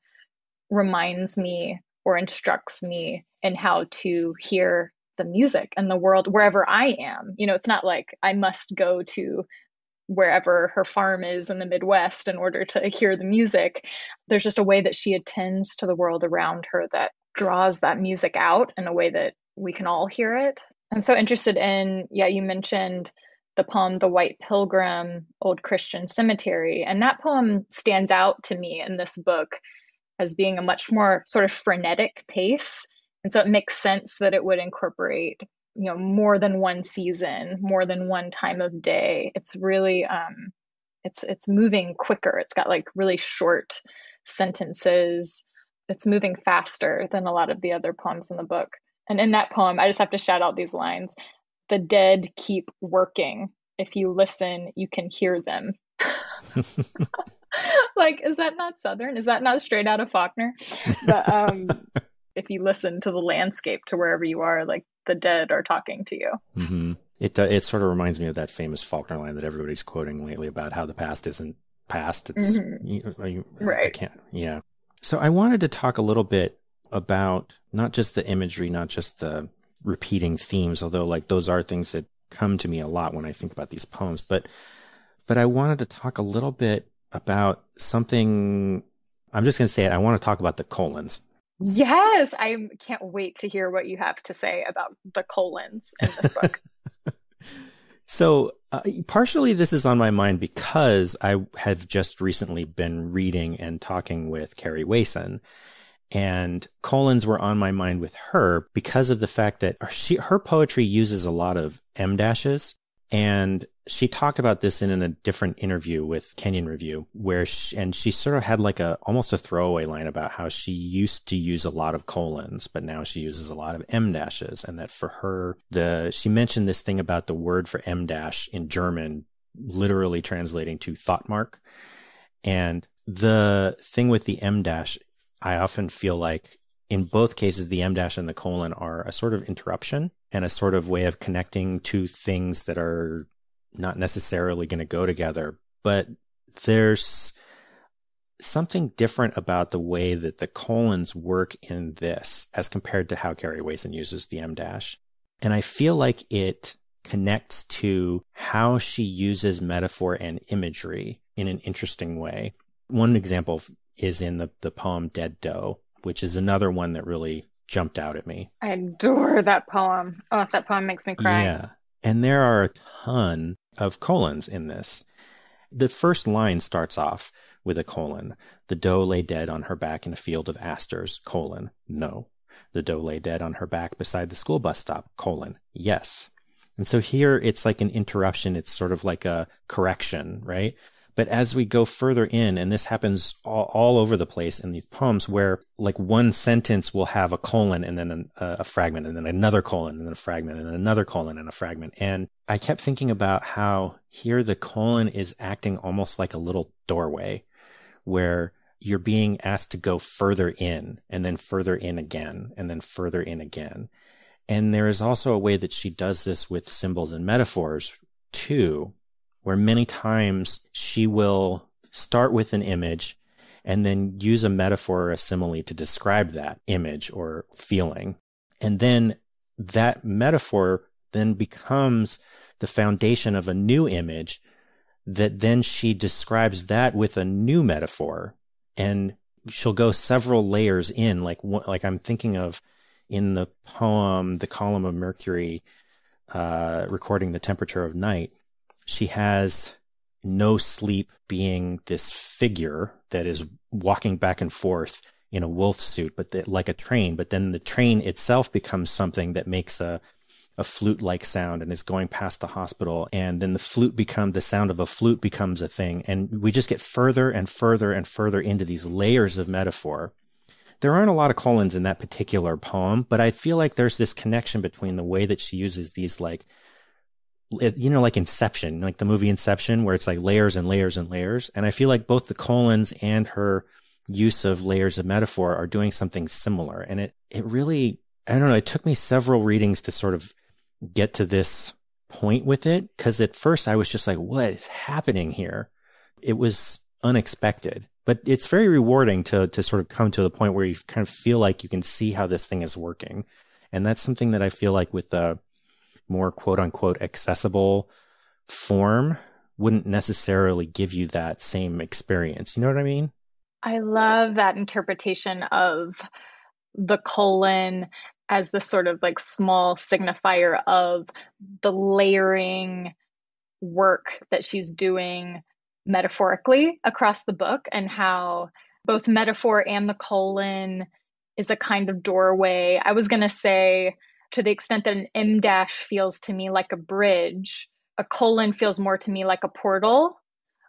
reminds me or instructs me in how to hear the music and the world wherever I am. You know, it's not like I must go to wherever her farm is in the Midwest in order to hear the music. There's just a way that she attends to the world around her that draws that music out in a way that we can all hear it. I'm so interested in, yeah, you mentioned the poem The White Pilgrim, Old Christian Cemetery. And that poem stands out to me in this book as being a much more sort of frenetic pace. And so it makes sense that it would incorporate you know more than one season more than one time of day. It's really um it's it's moving quicker. It's got like really short sentences. It's moving faster than a lot of the other poems in the book. And in that poem i just have to shout out these lines the dead keep working. If you listen you can hear them. Like is that not southern? Is that not straight out of faulkner? But um if you listen to the landscape to wherever you are like the dead are talking to you. Mm-hmm. It uh, it sort of reminds me of that famous Faulkner line that everybody's quoting lately about how the past isn't past. It's mm-hmm. you, you, right. I can't. Yeah. So I wanted to talk a little bit about not just the imagery, not just the repeating themes, although like those are things that come to me a lot when I think about these poems. But but I wanted to talk a little bit about something. I'm just going to say it. I want to talk about the colons Yes, I can't wait to hear what you have to say about the colons in this book. so, uh, partially this is on my mind because I have just recently been reading and talking with Carrie Wason. And colons were on my mind with her because of the fact that she, her poetry uses a lot of em dashes. And she talked about this in, in a different interview with Kenyon Review, where she, and she sort of had like a almost a throwaway line about how she used to use a lot of colons, but now she uses a lot of em dashes, and that for her, the she mentioned this thing about the word for em dash in German, literally translating to thought mark, and the thing with the em dash, I often feel like in both cases, the em dash and the colon are a sort of interruption and a sort of way of connecting two things that are not necessarily going to go together. But there's something different about the way that the colons work in this as compared to how Gary Wason uses the em dash. And I feel like it connects to how she uses metaphor and imagery in an interesting way. One example is in the, the poem Dead Doe, which is another one that really jumped out at me. I adore that poem. Oh, that poem makes me cry. Yeah. And there are a ton of colons in this. The first line starts off with a colon. The doe lay dead on her back in a field of asters, colon, no. The doe lay dead on her back beside the school bus stop, colon, yes. And so here it's like an interruption. It's sort of like a correction, right? But as we go further in, and this happens all, all, over the place in these poems, where like one sentence will have a colon and then a, a fragment, and then another colon and then a fragment, and another colon and a fragment. And I kept thinking about how here the colon is acting almost like a little doorway where you're being asked to go further in and then further in again and then further in again. And there is also a way that she does this with symbols and metaphors too, where many times she will start with an image and then use a metaphor or a simile to describe that image or feeling. And then that metaphor then becomes the foundation of a new image that then she describes that with a new metaphor and she'll go several layers in like like I'm thinking of in the poem The Column of Mercury uh, recording the temperature of night she has no sleep being this figure that is walking back and forth in a wolf suit, but the, like a train. But then the train itself becomes something that makes a a flute like sound and is going past the hospital. And then the flute becomes the sound of a flute becomes a thing. And we just get further and further and further into these layers of metaphor. There aren't a lot of colons in that particular poem, but I feel like there's this connection between the way that she uses these like you know, like Inception, like the movie Inception, where it's like layers and layers and layers. And I feel like both the colons and her use of layers of metaphor are doing something similar. And it, it really, I don't know, it took me several readings to sort of get to this point with it. Cause at first I was just like, what is happening here? It was unexpected, but it's very rewarding to, to sort of come to the point where you kind of feel like you can see how this thing is working. And that's something that I feel like with, uh, more quote unquote accessible form wouldn't necessarily give you that same experience. You know what I mean? I love that interpretation of the colon as the sort of like small signifier of the layering work that she's doing metaphorically across the book and how both metaphor and the colon is a kind of doorway. I was going to say to the extent that an em dash feels to me like a bridge, a colon feels more to me like a portal.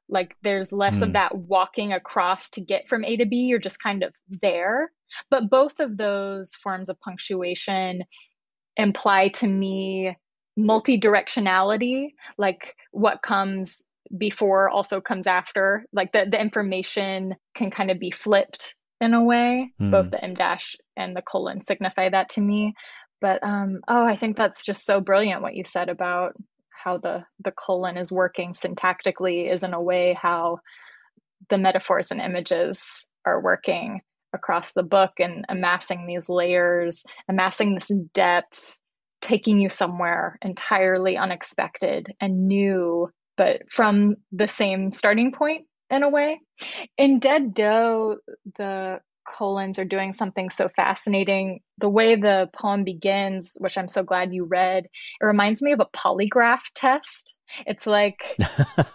Like there's less mm. of hmm. that walking across to get from A to B, you're just kind of there. But both of those forms of punctuation imply to me multi directionality, like what comes before also comes after. Like the, the information can kind of be flipped in a way. Mm. Both the em dash and the colon signify that to me. But um, oh, I think that's just so brilliant what you said about how the the colon is working syntactically is in a way how the metaphors and images are working across the book and amassing these layers, amassing this depth, taking you somewhere entirely unexpected and new, but from the same starting point in a way. In Dead Doe, the colons are doing something so fascinating. The way the poem begins, which I'm so glad you read, it reminds me of a polygraph test. It's like,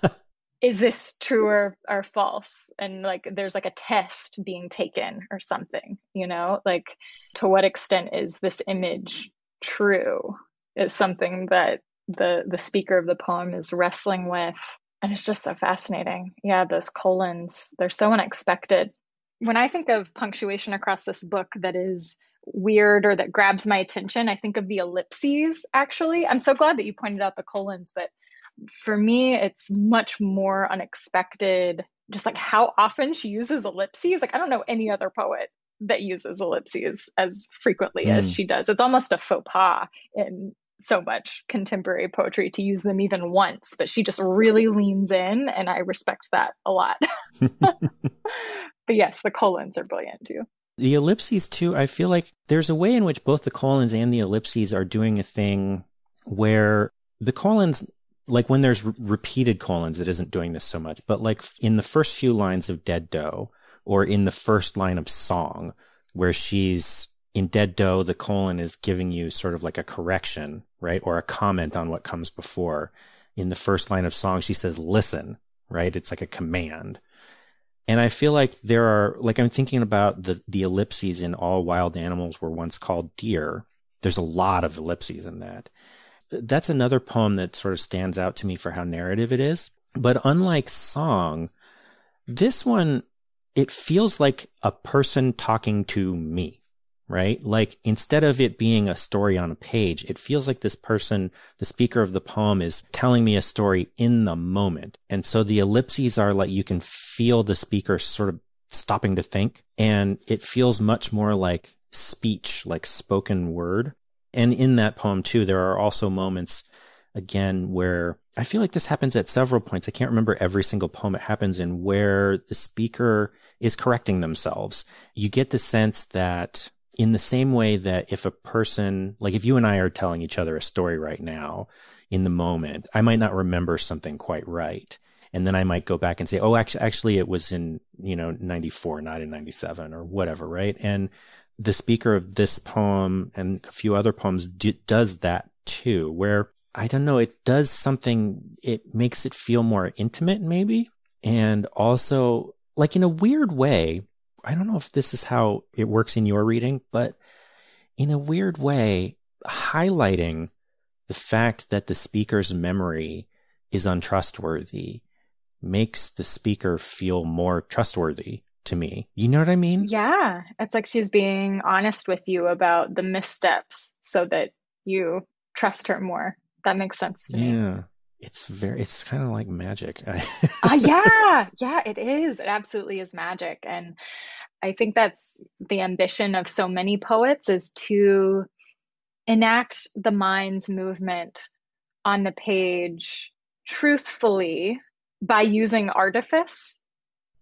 is this true or, or false? And like, there's like a test being taken or something, you know, like to what extent is this image true? Is something that the the speaker of the poem is wrestling with and it's just so fascinating yeah those colons they're so unexpected when I think of punctuation across this book that is weird or that grabs my attention, I think of the ellipses actually. I'm so glad that you pointed out the colons, but for me, it's much more unexpected. Just like how often she uses ellipses. Like, I don't know any other poet that uses ellipses as frequently mm. as she does. It's almost a faux pas in so much contemporary poetry to use them even once, but she just really leans in, and I respect that a lot. but yes, the colons are brilliant too. The ellipses too, I feel like there's a way in which both the colons and the ellipses are doing a thing where the colons like when there's repeated colons it isn't doing this so much but like in the first few lines of dead doe or in the first line of song where she's in dead doe the colon is giving you sort of like a correction right or a comment on what comes before. In the first line of song she says listen right? It's like a command and I feel like there are, like I'm thinking about the, the ellipses in all wild animals were once called deer. There's a lot of ellipses in that. That's another poem that sort of stands out to me for how narrative it is. But unlike song, this one, it feels like a person talking to me right? Like instead of it being a story on a page, it feels like this person, the speaker of the poem is telling me a story in the moment. And so the ellipses are like you can feel the speaker sort of stopping to think and it feels much more like speech, like spoken word. And in that poem too, there are also moments again where I feel like this happens at several points. I can't remember every single poem it happens in where the speaker is correcting themselves. You get the sense that in the same way that if a person, like if you and I are telling each other a story right now in the moment, I might not remember something quite right. And then I might go back and say, oh, actually, actually it was in, you know, 94, not in 97 or whatever. Right. And the speaker of this poem and a few other poems do, does that too, where I don't know, it does something, it makes it feel more intimate maybe. And also like in a weird way, I don't know if this is how it works in your reading, but in a weird way, highlighting the fact that the speaker's memory is untrustworthy makes the speaker feel more trustworthy to me. You know what I mean? Yeah. It's like she's being honest with you about the missteps so that you trust her more. That makes sense to yeah. me. Yeah. It's very, it's kind of like magic. uh, yeah. Yeah, it is. It absolutely is magic. And I think that's the ambition of so many poets is to enact the mind's movement on the page truthfully by using artifice.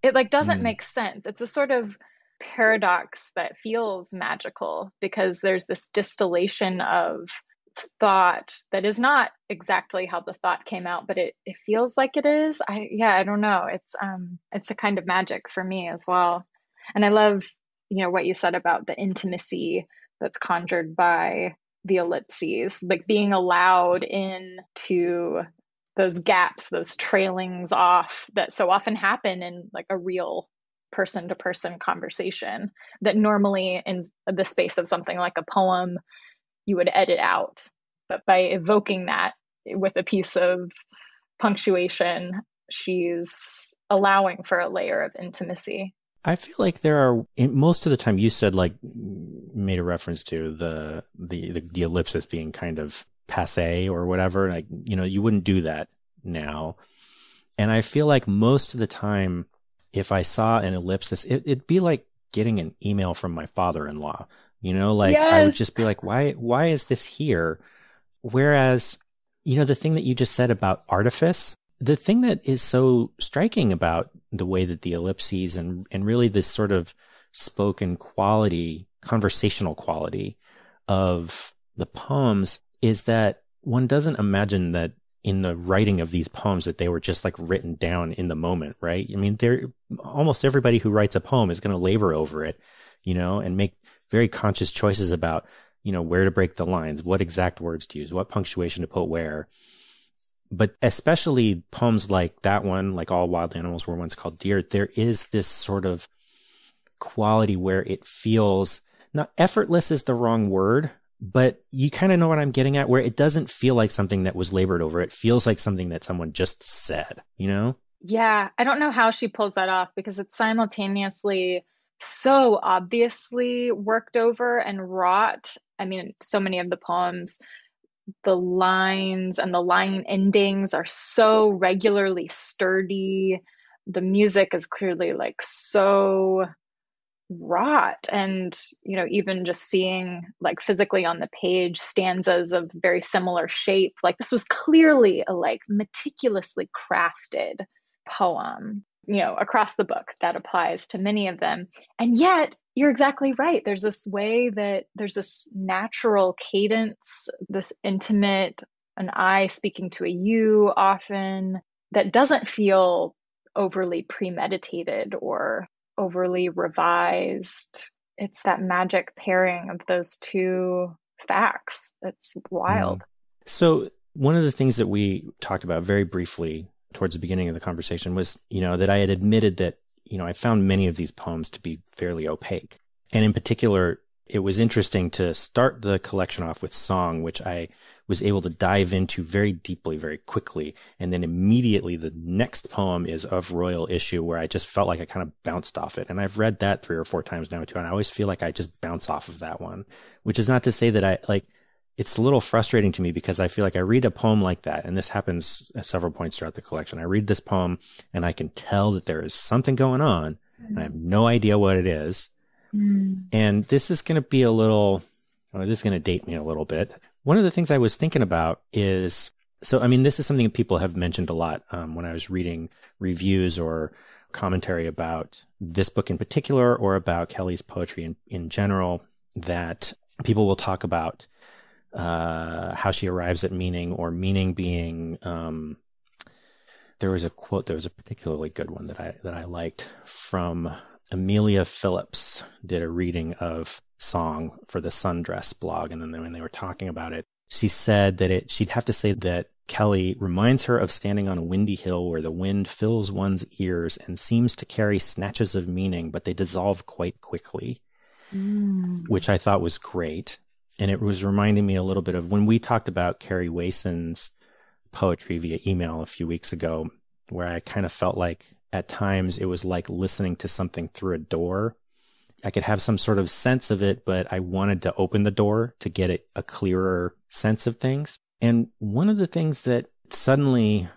It like doesn't mm. make sense. It's a sort of paradox that feels magical because there's this distillation of thought that is not exactly how the thought came out but it, it feels like it is i yeah i don't know it's um it's a kind of magic for me as well and I love, you know, what you said about the intimacy that's conjured by the ellipses, like being allowed into those gaps, those trailings off that so often happen in like a real person to person conversation that normally in the space of something like a poem you would edit out. But by evoking that with a piece of punctuation, she's allowing for a layer of intimacy. I feel like there are most of the time you said like made a reference to the the the, the ellipsis being kind of passe or whatever. Like you know you wouldn't do that now, and I feel like most of the time if I saw an ellipsis, it, it'd be like getting an email from my father-in-law. You know, like yes. I would just be like, why why is this here? Whereas, you know, the thing that you just said about artifice, the thing that is so striking about the way that the ellipses and and really this sort of spoken quality, conversational quality of the poems is that one doesn't imagine that in the writing of these poems that they were just like written down in the moment, right? I mean, there almost everybody who writes a poem is going to labor over it, you know, and make very conscious choices about, you know, where to break the lines, what exact words to use, what punctuation to put where but especially poems like that one, like All Wild Animals Were Once Called Deer, there is this sort of quality where it feels not effortless is the wrong word, but you kind of know what I'm getting at, where it doesn't feel like something that was labored over. It feels like something that someone just said, you know? Yeah, I don't know how she pulls that off because it's simultaneously so obviously worked over and wrought. I mean, so many of the poems the lines and the line endings are so regularly sturdy. The music is clearly like so wrought and you know even just seeing like physically on the page stanzas of very similar shape like this was clearly a like meticulously crafted poem you know across the book that applies to many of them and yet you're exactly right. There's this way that there's this natural cadence, this intimate, an I speaking to a you often that doesn't feel overly premeditated or overly revised. It's that magic pairing of those two facts. It's wild. Mm. So, one of the things that we talked about very briefly towards the beginning of the conversation was, you know, that I had admitted that you know, I found many of these poems to be fairly opaque. And in particular, it was interesting to start the collection off with song, which I was able to dive into very deeply, very quickly. And then immediately the next poem is of royal issue where I just felt like I kind of bounced off it. And I've read that three or four times now too. And I always feel like I just bounce off of that one, which is not to say that I like, it's a little frustrating to me because I feel like I read a poem like that, and this happens at several points throughout the collection. I read this poem and I can tell that there is something going on, and I have no idea what it is. Mm. And this is going to be a little, this is going to date me a little bit. One of the things I was thinking about is so, I mean, this is something that people have mentioned a lot um, when I was reading reviews or commentary about this book in particular or about Kelly's poetry in, in general, that people will talk about uh, how she arrives at meaning or meaning being. Um, there was a quote. There was a particularly good one that I that I liked from Amelia Phillips. Did a reading of song for the Sundress blog, and then when they were talking about it, she said that it. She'd have to say that Kelly reminds her of standing on a windy hill where the wind fills one's ears and seems to carry snatches of meaning, but they dissolve quite quickly, mm. which I thought was great and it was reminding me a little bit of when we talked about Carrie Wayson's poetry via email a few weeks ago, where I kind of felt like at times it was like listening to something through a door. I could have some sort of sense of it, but I wanted to open the door to get a clearer sense of things. And one of the things that suddenly,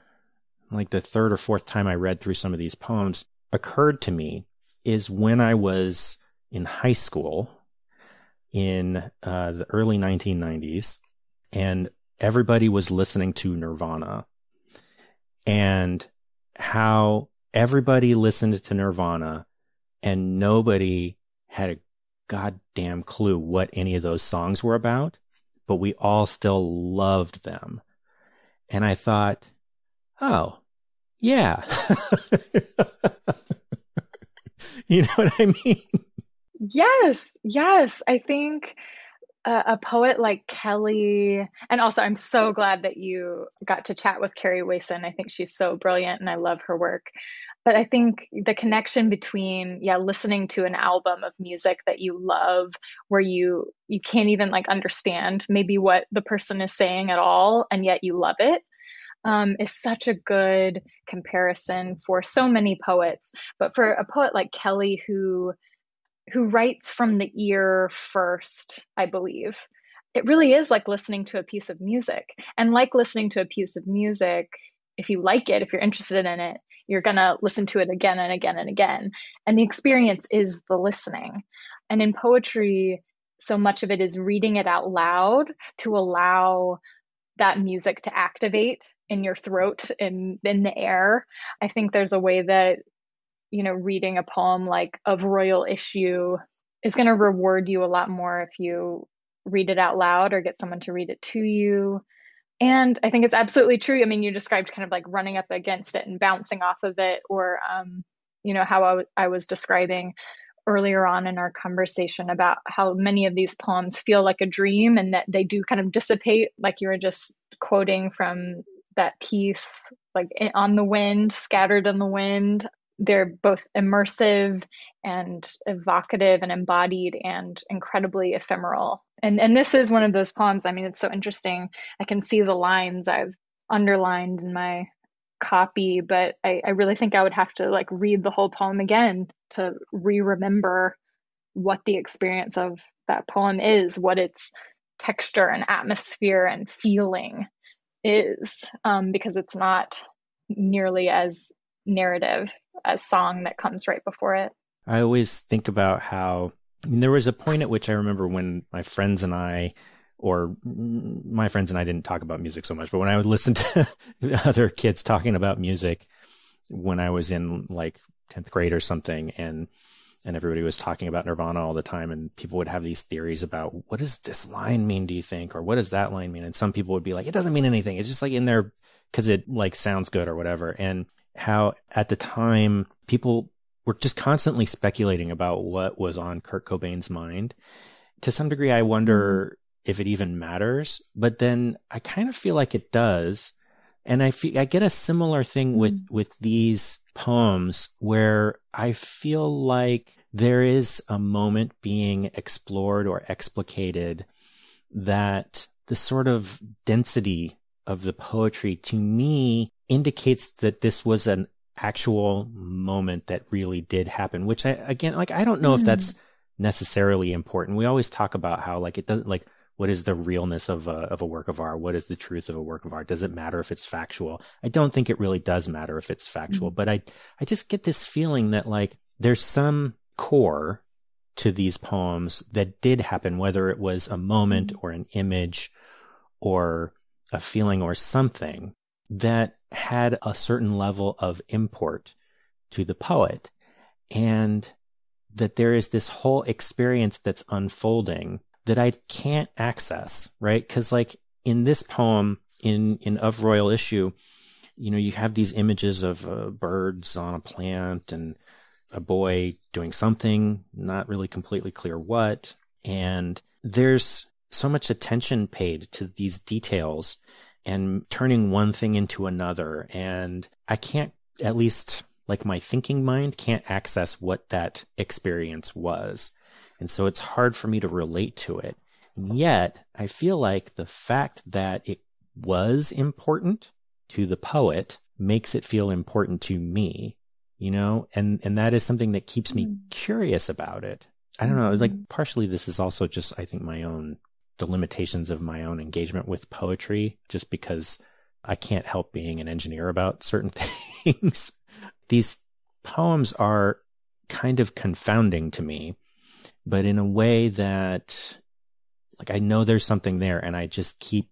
like the third or fourth time I read through some of these poems, occurred to me is when I was in high school in uh, the early 1990s, and everybody was listening to Nirvana, and how everybody listened to Nirvana, and nobody had a goddamn clue what any of those songs were about, but we all still loved them. And I thought, oh, yeah. you know what I mean? Yes, yes. I think a, a, poet like Kelly, and also I'm so glad that you got to chat with Carrie Wason. I think she's so brilliant and I love her work. But I think the connection between, yeah, listening to an album of music that you love, where you you can't even like understand maybe what the person is saying at all, and yet you love it, um, is such a good comparison for so many poets. But for a poet like Kelly, who who writes from the ear first, I believe. It really is like listening to a piece of music. And like listening to a piece of music, if you like it, if you're interested in it, you're going to listen to it again and again and again. And the experience is the listening. And in poetry, so much of it is reading it out loud to allow that music to activate in your throat and in the air. I think there's a way that you know, reading a poem like of royal issue is going to reward you a lot more if you read it out loud or get someone to read it to you. And I think it's absolutely true. I mean, you described kind of like running up against it and bouncing off of it, or, um, you know, how I, w- I was describing earlier on in our conversation about how many of these poems feel like a dream and that they do kind of dissipate, like you were just quoting from that piece, like on the wind, scattered in the wind they're both immersive and evocative and embodied and incredibly ephemeral. And and this is one of those poems. I mean, it's so interesting. I can see the lines I've underlined in my copy, but I, I really think I would have to like read the whole poem again to re-remember what the experience of that poem is, what its texture and atmosphere and feeling is, um, because it's not nearly as narrative a song that comes right before it. I always think about how I mean, there was a point at which I remember when my friends and I, or my friends and I didn't talk about music so much, but when I would listen to other kids talking about music when I was in like 10th grade or something and and everybody was talking about Nirvana all the time and people would have these theories about what does this line mean do you think? or what does that line mean? And some people would be like it doesn't mean anything. It's just like in there cuz it like sounds good or whatever. And how at the time people were just constantly speculating about what was on Kurt Cobain's mind. To some degree, I wonder mm-hmm. if it even matters, but then I kind of feel like it does. And I feel, I get a similar thing with, mm-hmm. with these poems where I feel like there is a moment being explored or explicated that the sort of density of the poetry to me indicates that this was an actual moment that really did happen, which I, again, like, I don't know mm. if that's hmm. necessarily important. We always talk about how, like, it doesn't, like, what is the realness of a, of a work of art? What is the truth of a work of art? Does it matter if it's factual? I don't think it really does matter if it's factual, mm. but I, I just get this feeling that, like, there's some core to these poems that did happen, whether it was a moment hmm. or an image or a feeling or something that had a certain level of import to the poet and that there is this whole experience that's unfolding that I can't access, right? Cause like in this poem in, in Of Royal Issue, you know, you have these images of uh, birds on a plant and a boy doing something, not really completely clear what. And there's so much attention paid to these details and turning one thing into another. And I can't, at least like my thinking mind, can't access what that experience was. And so it's hard for me to relate to it. And yet, I feel like the fact that it was important to the poet makes it feel important to me, you know, and, and that is something that keeps me mm. curious about it. I don't know, like mm-hmm. partially this is also just, I think, my own the limitations of my own engagement with poetry just because I can't help being an engineer about certain things. These poems are kind of confounding to me, but in a way that like I know there's something there and I just keep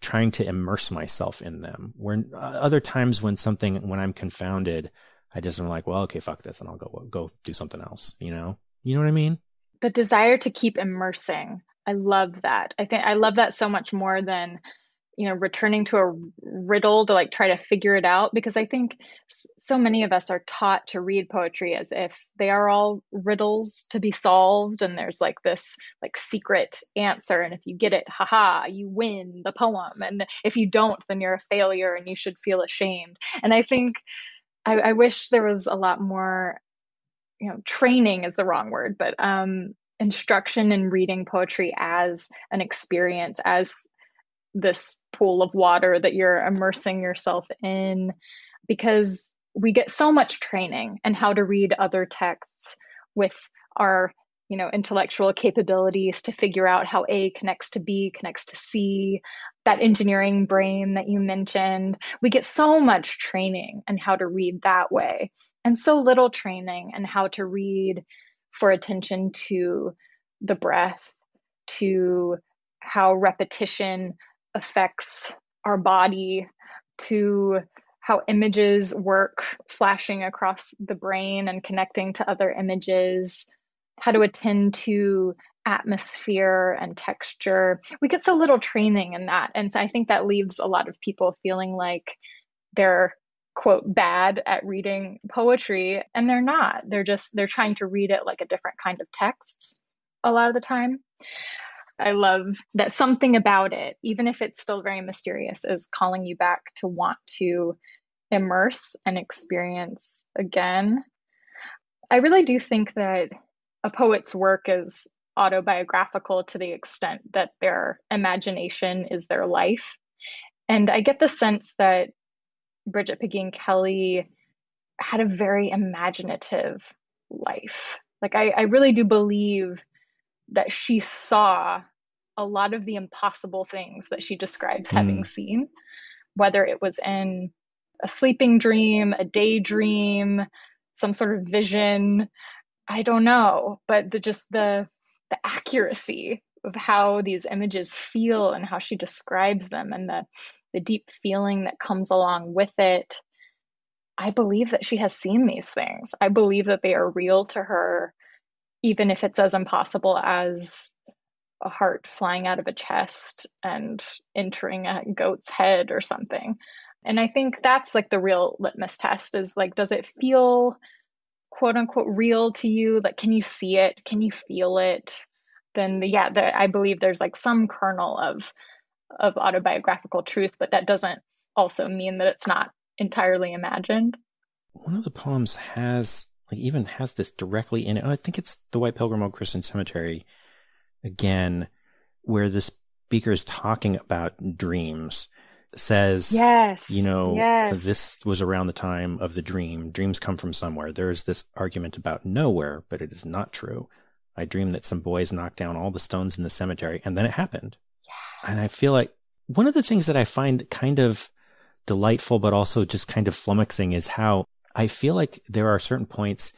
trying to immerse myself in them. Where uh, other times when something when I'm confounded, I just am like, well, okay, fuck this and I'll go go do something else, you know? You know what I mean? The desire to keep immersing I love that. I think I love that so much more than you know returning to a riddle to like try to figure it out because i think so many of us are taught to read poetry as if they are all riddles to be solved and there's like this like secret answer and if you get it haha you win the poem and if you don't then you're a failure and you should feel ashamed and i think i, I wish there was a lot more you know training is the wrong word but um instruction in reading poetry as an experience as this pool of water that you're immersing yourself in because we get so much training and how to read other texts with our you know intellectual capabilities to figure out how a connects to b connects to c that engineering brain that you mentioned. We get so much training and how to read that way and so little training and how to read for attention to the breath to how repetition affects our body to how images work flashing across the brain and connecting to other images, how to attend to atmosphere and texture. We get so little training in that. And so I think that leaves a lot of people feeling like they're quote bad at reading poetry and they're not. They're just they're trying to read it like a different kind of text a lot of the time. I love that something about it, even if it's still very mysterious, is calling you back to want to immerse and experience again. I really do think that a poet's work is autobiographical to the extent that their imagination is their life. And I get the sense that Brigit Pegeen Kelly had a very imaginative life. Like, I, I really do believe that she saw a lot of the impossible things that she describes mm. having seen, whether it was in a sleeping dream, a daydream, some sort of vision. I don't know, but the just the the accuracy of how these images feel and how she describes them and the the deep feeling that comes along with it. I believe that she has seen these things. I believe that they are real to her even if it's as impossible as a heart flying out of a chest and entering a goat's head or something. And I think that's like the real litmus test is like, does it feel quote unquote real to you? Like, can you see it? Can you feel it? Then, the, yeah, the, I believe there's like some kernel of of autobiographical truth, but that doesn't also mean that it's not entirely imagined. One of the poems has like even has this directly in it. I think it's the White Pilgrim Old Christian Cemetery again, where the speaker is talking about dreams, says, yes, you know, yes. this was around the time of the dream. Dreams come from somewhere. There's this argument about nowhere, but it is not true. I dreamed that some boys knocked down all the stones in the cemetery, and then it happened. And I feel like one of the things that I find kind of delightful, but also just kind of flummoxing is how I feel like there are certain points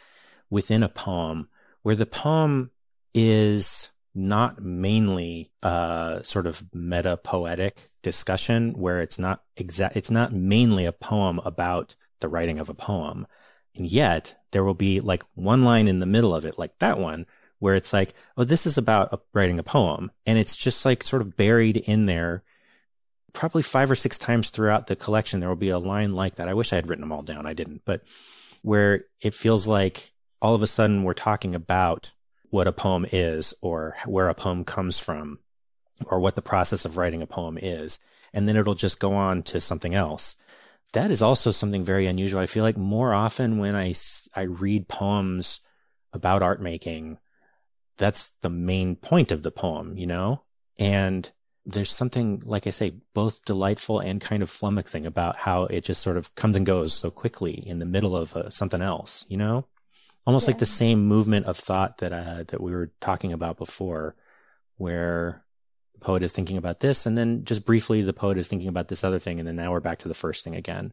within a poem where the poem is not mainly a sort of meta poetic discussion where it's not exact it's not mainly a poem about the writing of a poem. And yet there will be like one line in the middle of it like that one where it's like oh this is about writing a poem and it's just like sort of buried in there probably five or six times throughout the collection there will be a line like that i wish i had written them all down i didn't but where it feels like all of a sudden we're talking about what a poem is or where a poem comes from or what the process of writing a poem is. And then it'll just go on to something else. That is also something very unusual. I feel like more often when I, I read poems about art making, that's the main point of the poem, you know? And there's something, like I say, both delightful and kind of flummoxing about how it just sort of comes and goes so quickly in the middle of uh, something else, you know? almost yeah. like the same movement of thought that uh, that we were talking about before, where the poet is thinking about this, and then just briefly the poet is thinking about this other thing, and then now we're back to the first thing again.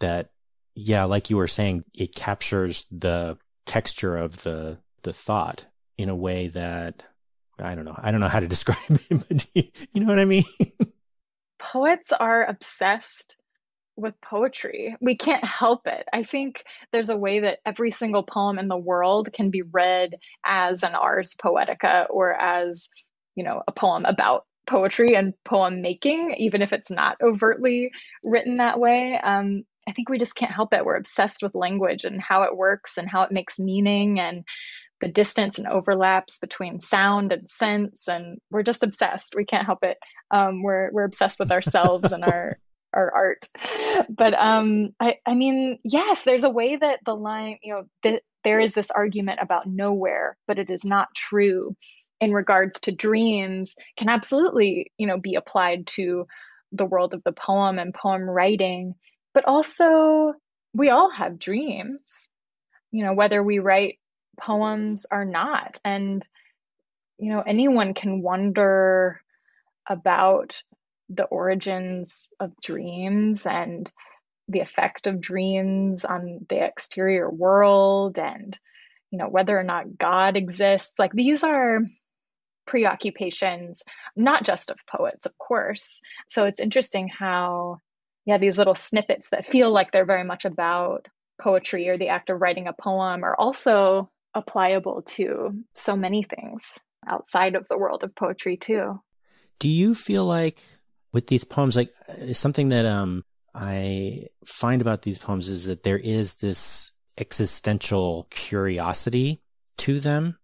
That yeah, like you were saying, it captures the texture of the the thought in a way that I don't know. I don't know how to describe it, but you know what I mean? Poets are obsessed with poetry. We can't help it. I think there's a way that every single poem in the world can be read as an ars poetica or as, you know, a poem about poetry and poem making, even if it's not overtly written that way. Um, I think we just can't help it. We're obsessed with language and how it works and how it makes meaning and the distance and overlaps between sound and sense. And we're just obsessed. We can't help it. Um, we're we're obsessed with ourselves and our our art. But um, I I mean, yes, there's a way that the line, you know, th- there is this argument about nowhere, but it is not true in regards to dreams can absolutely, you know, be applied to the world of the poem and poem writing but also, we all have dreams, you know, whether we write poems are not. And, you know, anyone can wonder about the origins of dreams and the effect of dreams on the exterior world and you know whether or not god exists like these are preoccupations not just of poets of course so it's interesting how yeah, these little snippets that feel like they're very much about poetry or the act of writing a poem are also applicable to so many things outside of the world of poetry too. Do you feel like with these poems, like something that um I find about these poems is that there is this existential curiosity to them.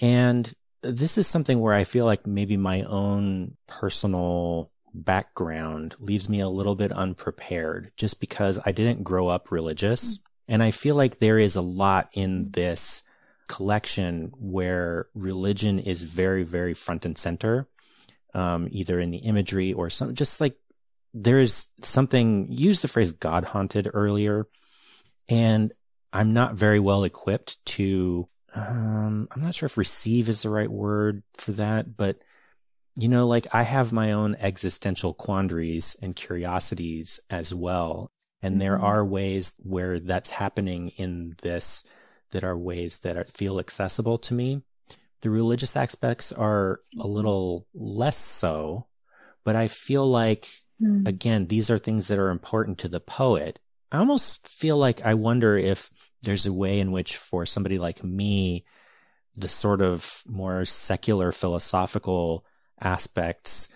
And this is something where I feel like maybe my own personal background leaves me a little bit unprepared just because I didn't grow up religious. Mm. And I feel like there is a lot in this collection where religion is very, very front and center, um, either in the imagery or some, just like there is something, use the phrase God haunted earlier. And I'm not very well equipped to, um, I'm not sure if receive is the right word for that, but you know, like I have my own existential quandaries and curiosities as well. And mm-hmm. there are ways where that's happening in this that are ways that are, feel accessible to me. The religious aspects are a little less so, but I feel like, mm. again, these are things that are important to the poet. I almost feel like I wonder if there's a way in which, for somebody like me, the sort of more secular philosophical aspects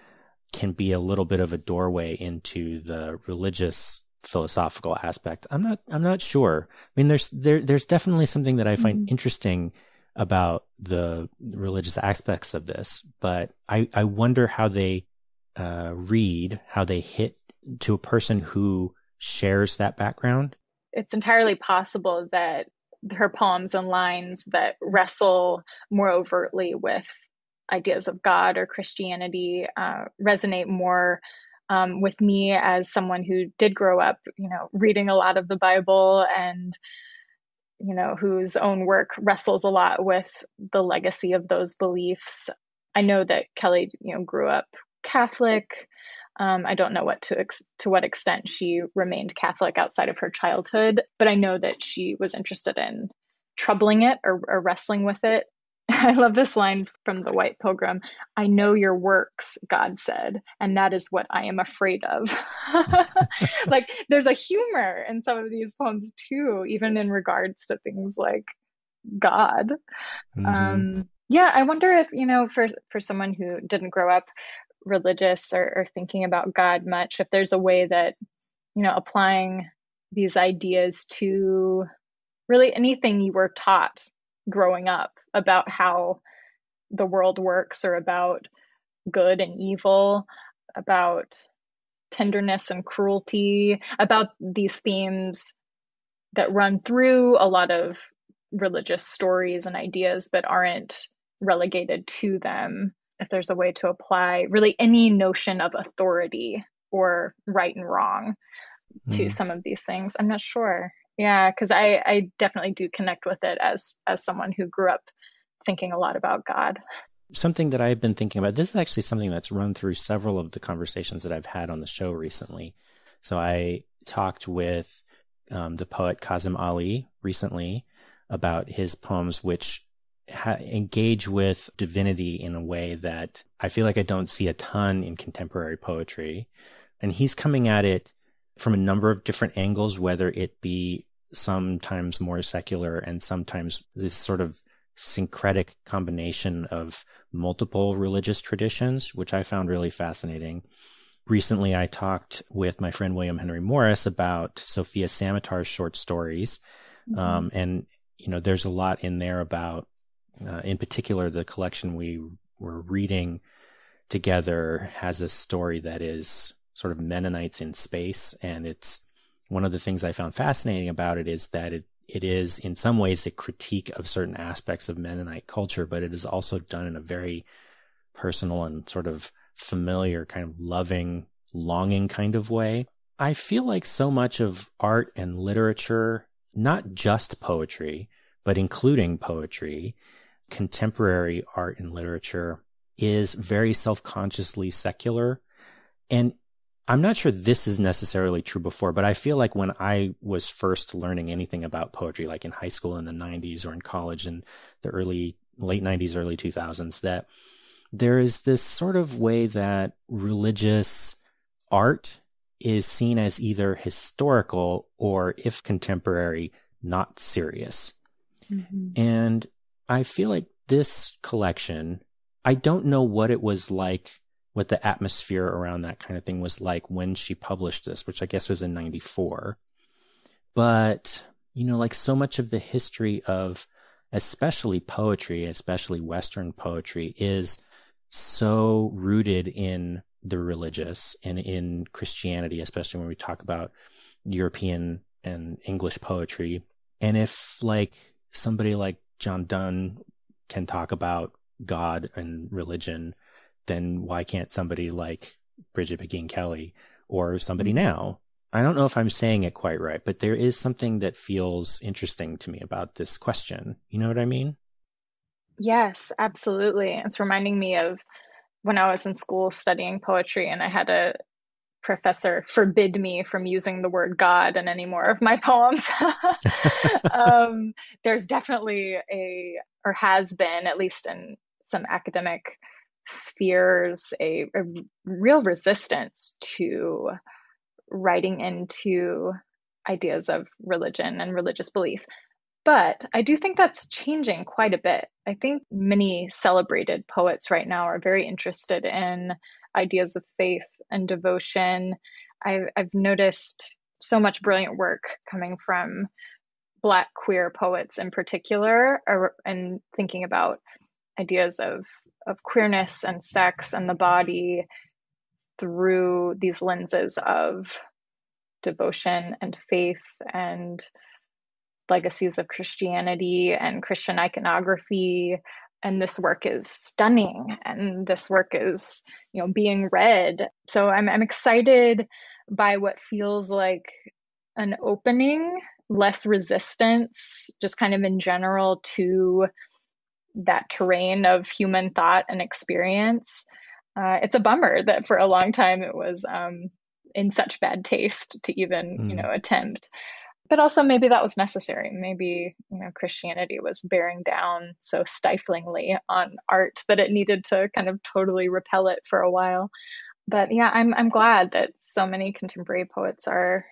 can be a little bit of a doorway into the religious philosophical aspect. I'm not I'm not sure. I mean there's there there's definitely something that I find mm-hmm. interesting about the religious aspects of this, but I I wonder how they uh, read, how they hit to a person who shares that background. It's entirely possible that her poems and lines that wrestle more overtly with ideas of God or Christianity uh, resonate more um, with me as someone who did grow up, you know, reading a lot of the Bible and, you know, whose own work wrestles a lot with the legacy of those beliefs. I know that Kelly, you know, grew up Catholic. Um, I don't know what to ex- to what extent she remained Catholic outside of her childhood, but I know that she was interested in troubling it or, or wrestling with it I love this line from the White Pilgrim I know your works, God said, and that is what I am afraid of. like, there's a humor in some of these poems too, even in regards to things like God. Mm-hmm. Um, yeah, I wonder if, you know, for, for someone who didn't grow up religious or, or thinking about God much, if there's a way that, you know, applying these ideas to really anything you were taught growing up about how the world works or about good and evil, about tenderness and cruelty, about these themes that run through a lot of religious stories and ideas but aren't relegated to them. If there's a way to apply really any notion of authority or right and wrong to mm. some of these things, I'm not sure. Yeah, because I, I definitely do connect with it as as someone who grew up thinking a lot about God. Something that I've been thinking about, this is actually something that's run through several of the conversations that I've had on the show recently. So I talked with um, the poet Kazim Ali recently about his poems, which ha- engage with divinity in a way that I feel like I don't see a ton in contemporary poetry. And he's coming at it from a number of different angles, whether it be sometimes more secular and sometimes this sort of syncretic combination of multiple religious traditions, which I found really fascinating. Recently, I talked with my friend William Henry Morris about Sofia Samatar's short stories. Mm-hmm. Um, and, you know, there's a lot in there about, uh, in particular, the collection we were reading together has a story that is sort of Mennonites in space. And it's one of the things I found fascinating about it is that it it is in some ways a critique of certain aspects of Mennonite culture, but it is also done in a very personal and sort of familiar, kind of loving, longing kind of way. I feel like so much of art and literature, not just poetry, but including poetry, contemporary art and literature is very self consciously secular. And I'm not sure this is necessarily true before, but I feel like when I was first learning anything about poetry, like in high school in the 90s or in college in the early, late 90s, early 2000s, that there is this sort of way that religious art is seen as either historical or, if contemporary, not serious. Mm-hmm. And I feel like this collection, I don't know what it was like what the atmosphere around that kind of thing was like when she published this, which I guess was in 94. But, you know, like so much of the history of especially poetry, especially Western poetry, is so rooted in the religious and in Christianity, especially when we talk about European and English poetry. And if like somebody like John Donne can talk about God and religion then why can't somebody like Brigit Pegeen Kelly or somebody mm-hmm. now? I don't know if I'm saying it quite right, but there is something that feels interesting to me about this question. You know what I mean? Yes, absolutely. It's reminding me of when I was in school studying poetry and I had a professor forbid me from using the word God in any more of my poems. um, there's definitely a, or has been, at least in some academic spheres a, a real resistance to writing into ideas of religion and religious belief. But I do think that's changing quite a bit. I think many celebrated poets right now are very interested in ideas of faith and devotion. I've, I've noticed so much brilliant work coming from Black queer poets in particular, er, and thinking about ideas of of queerness and sex and the body through these lenses of devotion and faith and legacies of Christianity and Christian iconography. And this work is stunning and this work is, you know, being read. So I'm I'm excited by what feels like an opening, less resistance, just kind of in general to that terrain of human thought and experience. Uh, it's a bummer that for a long time it was um, in such bad taste to even mm. you know attempt. But also maybe that was necessary. Maybe you know Christianity was bearing down so stiflingly on art that it needed to kind of totally repel it for a while. But yeah, I'm I'm glad that so many contemporary poets are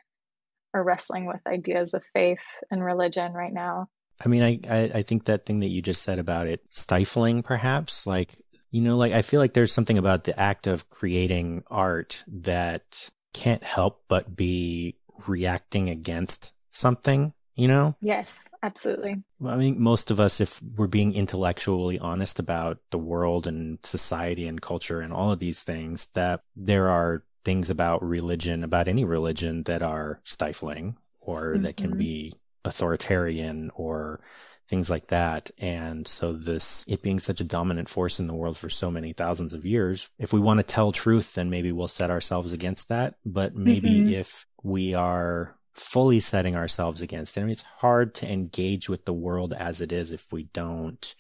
are wrestling with ideas of faith and religion right now. I mean, I, I, I think that thing that you just said about it stifling, perhaps, like, you know, like I feel like there's something about the act of creating art that can't help but be reacting against something, you know? Yes, absolutely. I mean, most of us, if we're being intellectually honest about the world and society and culture and all of these things, that there are things about religion, about any religion that are stifling or mm-hmm. that can mm-hmm. be authoritarian or things like that. And so this, it being such a dominant force in the world for so many thousands of years, if we want to tell truth, then maybe we'll set ourselves against that. But maybe mm-hmm. if we are fully setting ourselves against it, I mean, it's hard to engage with the world as it is if we don't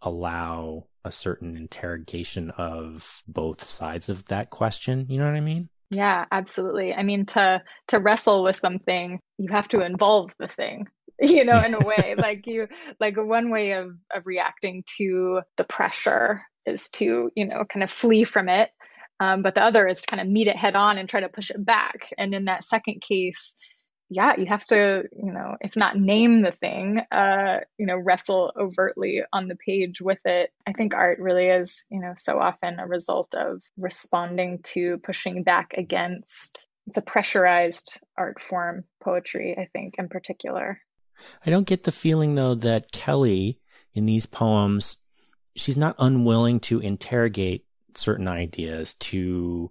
allow a certain interrogation of both sides of that question. You know what I mean? Yeah, absolutely. I mean, to to wrestle with something, you have to involve the thing, you know, in a way. like you like one way of of reacting to the pressure is to, you know, kind of flee from it. Um, but the other is to kind of meet it head on and try to push it back. And in that second case, yeah, you have to, you know, if not name the thing, uh, you know, wrestle overtly on the page with it. I think art really is, you know, so often a result of responding to pushing back against. It's a pressurized art form, poetry, I think, in particular. I don't get the feeling though that Kelly in these poems, she's not unwilling to interrogate certain ideas, to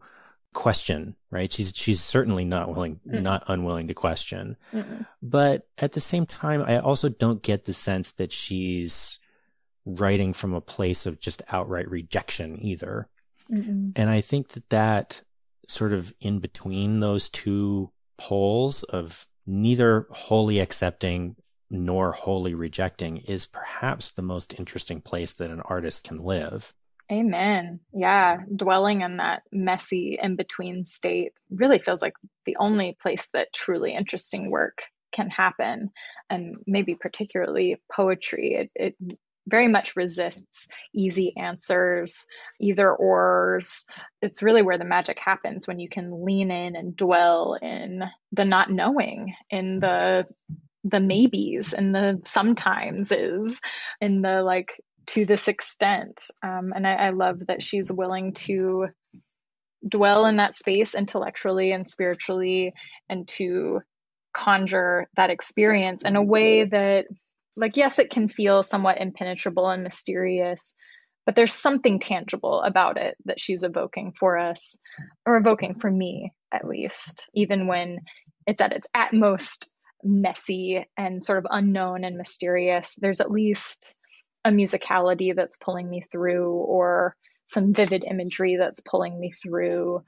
question, right? She's she's certainly not willing mm. not unwilling to question. Mm-mm. But at the same time, I also don't get the sense that she's writing from a place of just outright rejection either. Mm-mm. And I think that that sort of in between those two poles of neither wholly accepting nor wholly rejecting is perhaps the most interesting place that an artist can live. Amen. Yeah. Dwelling in that messy in between state really feels like the only place that truly interesting work can happen. And maybe particularly poetry. It, it very much resists easy answers, either ors. It's really where the magic happens when you can lean in and dwell in the not knowing, in the the maybes and the sometimes is in the like to this extent. Um, and I, I love that she's willing to dwell in that space intellectually and spiritually and to conjure that experience in a way that like yes it can feel somewhat impenetrable and mysterious but there's something tangible about it that she's evoking for us or evoking for me at least even when it's at its at most messy and sort of unknown and mysterious there's at least a musicality that's pulling me through or some vivid imagery that's pulling me through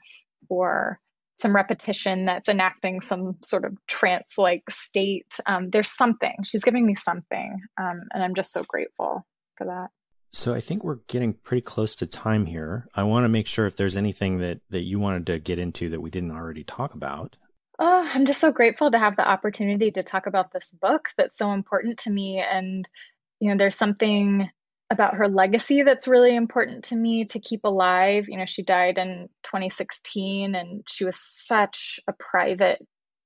or some repetition that's enacting some sort of trance like state. Um, there's something. She's giving me something um, and i'm just so grateful for that. So i think we're getting pretty close to time here. I want to make sure if there's anything that that you wanted to get into that we didn't already talk about. Oh, I'm just so grateful to have the opportunity to talk about this book that's so important to me and you know, there's something about her legacy that's really important to me to keep alive. You know, she died in 2016 and she was such a private,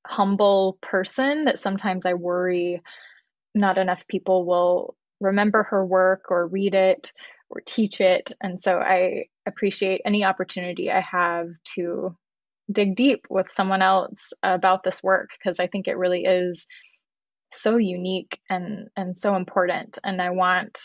humble person that sometimes I worry not enough people will remember her work or read it or teach it. And so I appreciate any opportunity I have to dig deep with someone else about this work because I think it really is so unique and and so important. And i want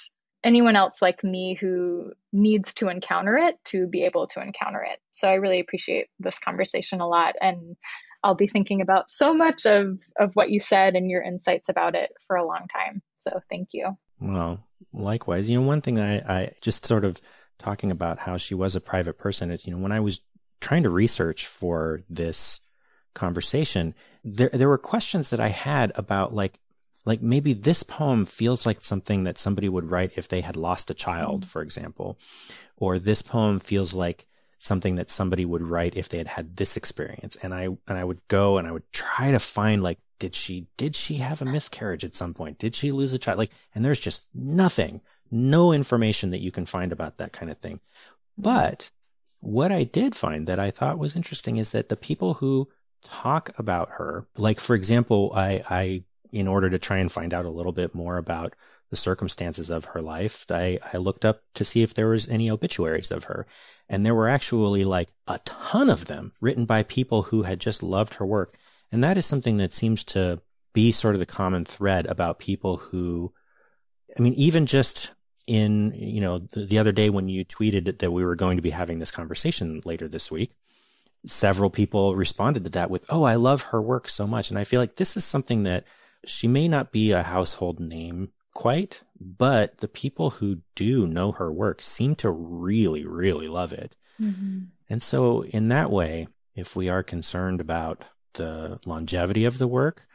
anyone else like me who needs to encounter it to be able to encounter it. So i really appreciate this conversation a lot. And i'll be thinking about so much of of what you said and your insights about it for a long time. So thank you. Well likewise. You know one thing i i just sort of talking about how she was a private person is you know when i was trying to research for this conversation, there there were questions that I had about like like maybe this poem feels like something that somebody would write if they had lost a child, mm. for example, or this poem feels like something that somebody would write if they had had this experience. And I and I would go and I would try to find like did she did she have a miscarriage at some point? Did she lose a child? Like and there's just nothing, no information that you can find about that kind of thing. Mm. But what I did find that I thought was interesting is that the people who talk about her. Like, for example, I, I, in order to try and find out a little bit more about the circumstances of her life, I, I looked up to see if there was any obituaries of her. And there were actually like a ton of them written by people who had just loved her work. And that is something that seems to be sort of the common thread about people who, I mean, even just in, you know, the, the other day when you tweeted that we were going to be having this conversation later this week, several people responded to that with, Oh, I love her work so much. And I feel like this is something that she may not be a household name quite, but the people who do know her work seem to really, really love it. Mm-hmm. And so, in that way, if we are concerned about the longevity of the work,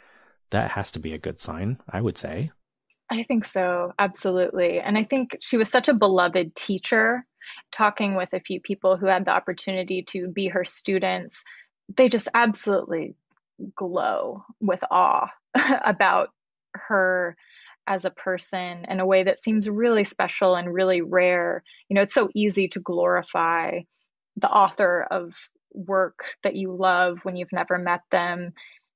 that has to be a good sign, I would say. I think so, absolutely. And I think she was such a beloved teacher talking with a few people who had the opportunity to be her students, they just absolutely glow with awe about her as a person in a way that seems really special and really rare. You know, it's so easy to glorify the author of work that you love when you've never met them.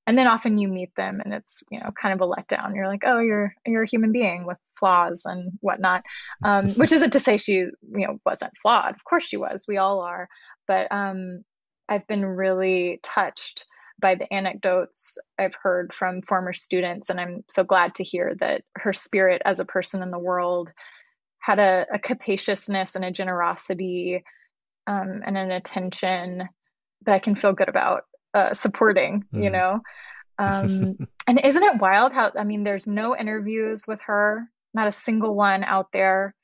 And then often you meet them and it's you know kind of a letdown. You're like oh you're you're a human being with flaws and whatnot um, which isn't to say she you know wasn't flawed. Of course she was. We all are. But um, i've been really touched by the anecdotes I've heard from former students, and I'm so glad to hear that her spirit as a person in the world had a, a capaciousness and a generosity um, and an attention that I can feel good about uh, supporting, mm. you know? Um, and isn't it wild how, I mean, there's no interviews with her, not a single one out there.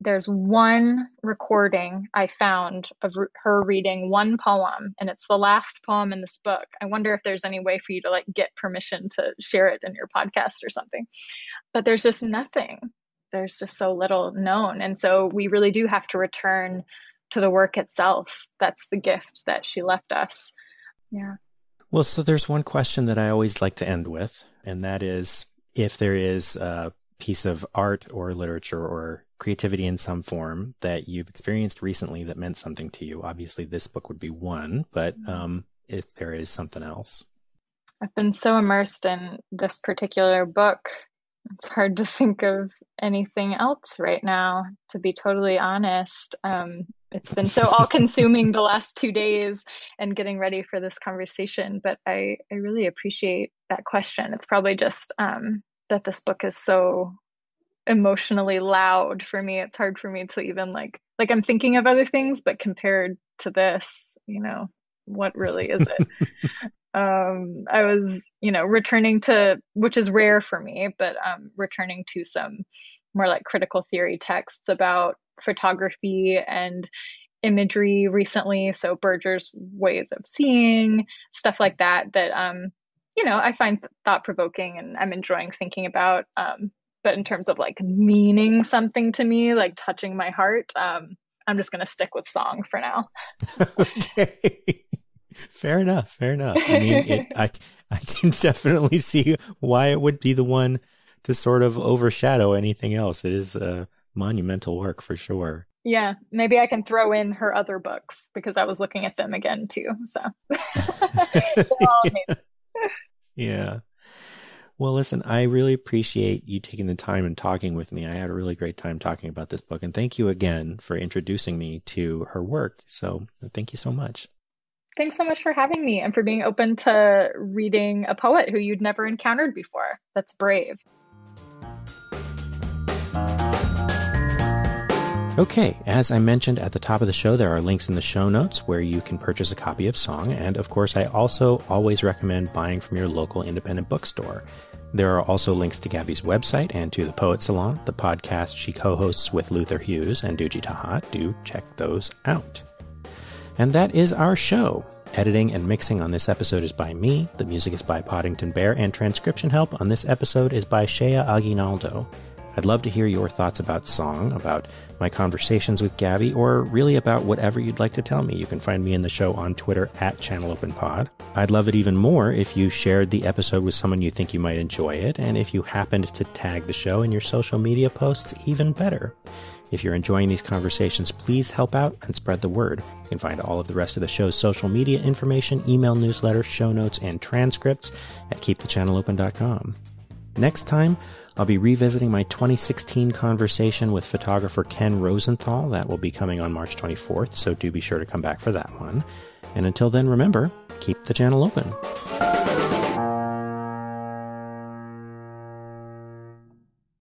There's one recording I found of re- her reading one poem, and it's the last poem in this book. I wonder if there's any way for you to like get permission to share it in your podcast or something. But there's just nothing. There's just so little known. And so we really do have to return to the work itself. That's the gift that she left us. Yeah. Well, so there's one question that I always like to end with, and that is if there is a piece of art or literature or creativity in some form that you've experienced recently that meant something to you. Obviously, this book would be one, but mm-hmm. um, if there is something else. I've been so immersed in this particular book. It's hard to think of anything else right now, to be totally honest. Um, it's been so all consuming the last two days and getting ready for this conversation but i i really appreciate that question. It's probably just um, that this book is so emotionally loud for me. It's hard for me to even like like i'm thinking of other things but compared to this you know what really is it? Um i was you know returning to which is rare for me but um returning to some more like critical theory texts about photography and imagery recently. So Berger's ways of seeing, stuff like that, that, um, you know, I find thought provoking and I'm enjoying thinking about. Um, but in terms of like meaning something to me, like touching my heart, um, I'm just going to stick with song for now. okay. Fair enough. Fair enough. I mean, it, I, I can definitely see why it would be the one to sort of overshadow anything else. It is a monumental work for sure. Yeah, maybe I can throw in her other books because I was looking at them again too. So, yeah. Well, listen, I really appreciate you taking the time and talking with me. I had a really great time talking about this book, and thank you again for introducing me to her work. So, thank you so much. Thanks so much for having me and for being open to reading a poet who you'd never encountered before. That's brave. Okay, as I mentioned at the top of the show, there are links in the show notes where you can purchase a copy of Song. And of course, I also always recommend buying from your local independent bookstore. There are also links to Gabby's website and to the Poet Salon, the podcast she co hosts with Luther Hughes and Dujie Tahat. Do check those out. And that is our show. Editing and mixing on this episode is by me, the music is by Poddington Bear, and transcription help on this episode is by Shea Aguinaldo. I'd love to hear your thoughts about song, about my conversations with Gabby, or really about whatever you'd like to tell me. You can find me in the show on Twitter at ChannelOpenPod. I'd love it even more if you shared the episode with someone you think you might enjoy it, and if you happened to tag the show in your social media posts, even better. If you're enjoying these conversations, please help out and spread the word. You can find all of the rest of the show's social media information, email newsletter, show notes, and transcripts at keepthechannelopen.com. Next time, I'll be revisiting my 2016 conversation with photographer Ken Rosenthal. That will be coming on March 24th, so do be sure to come back for that one. And until then, remember, keep the channel open.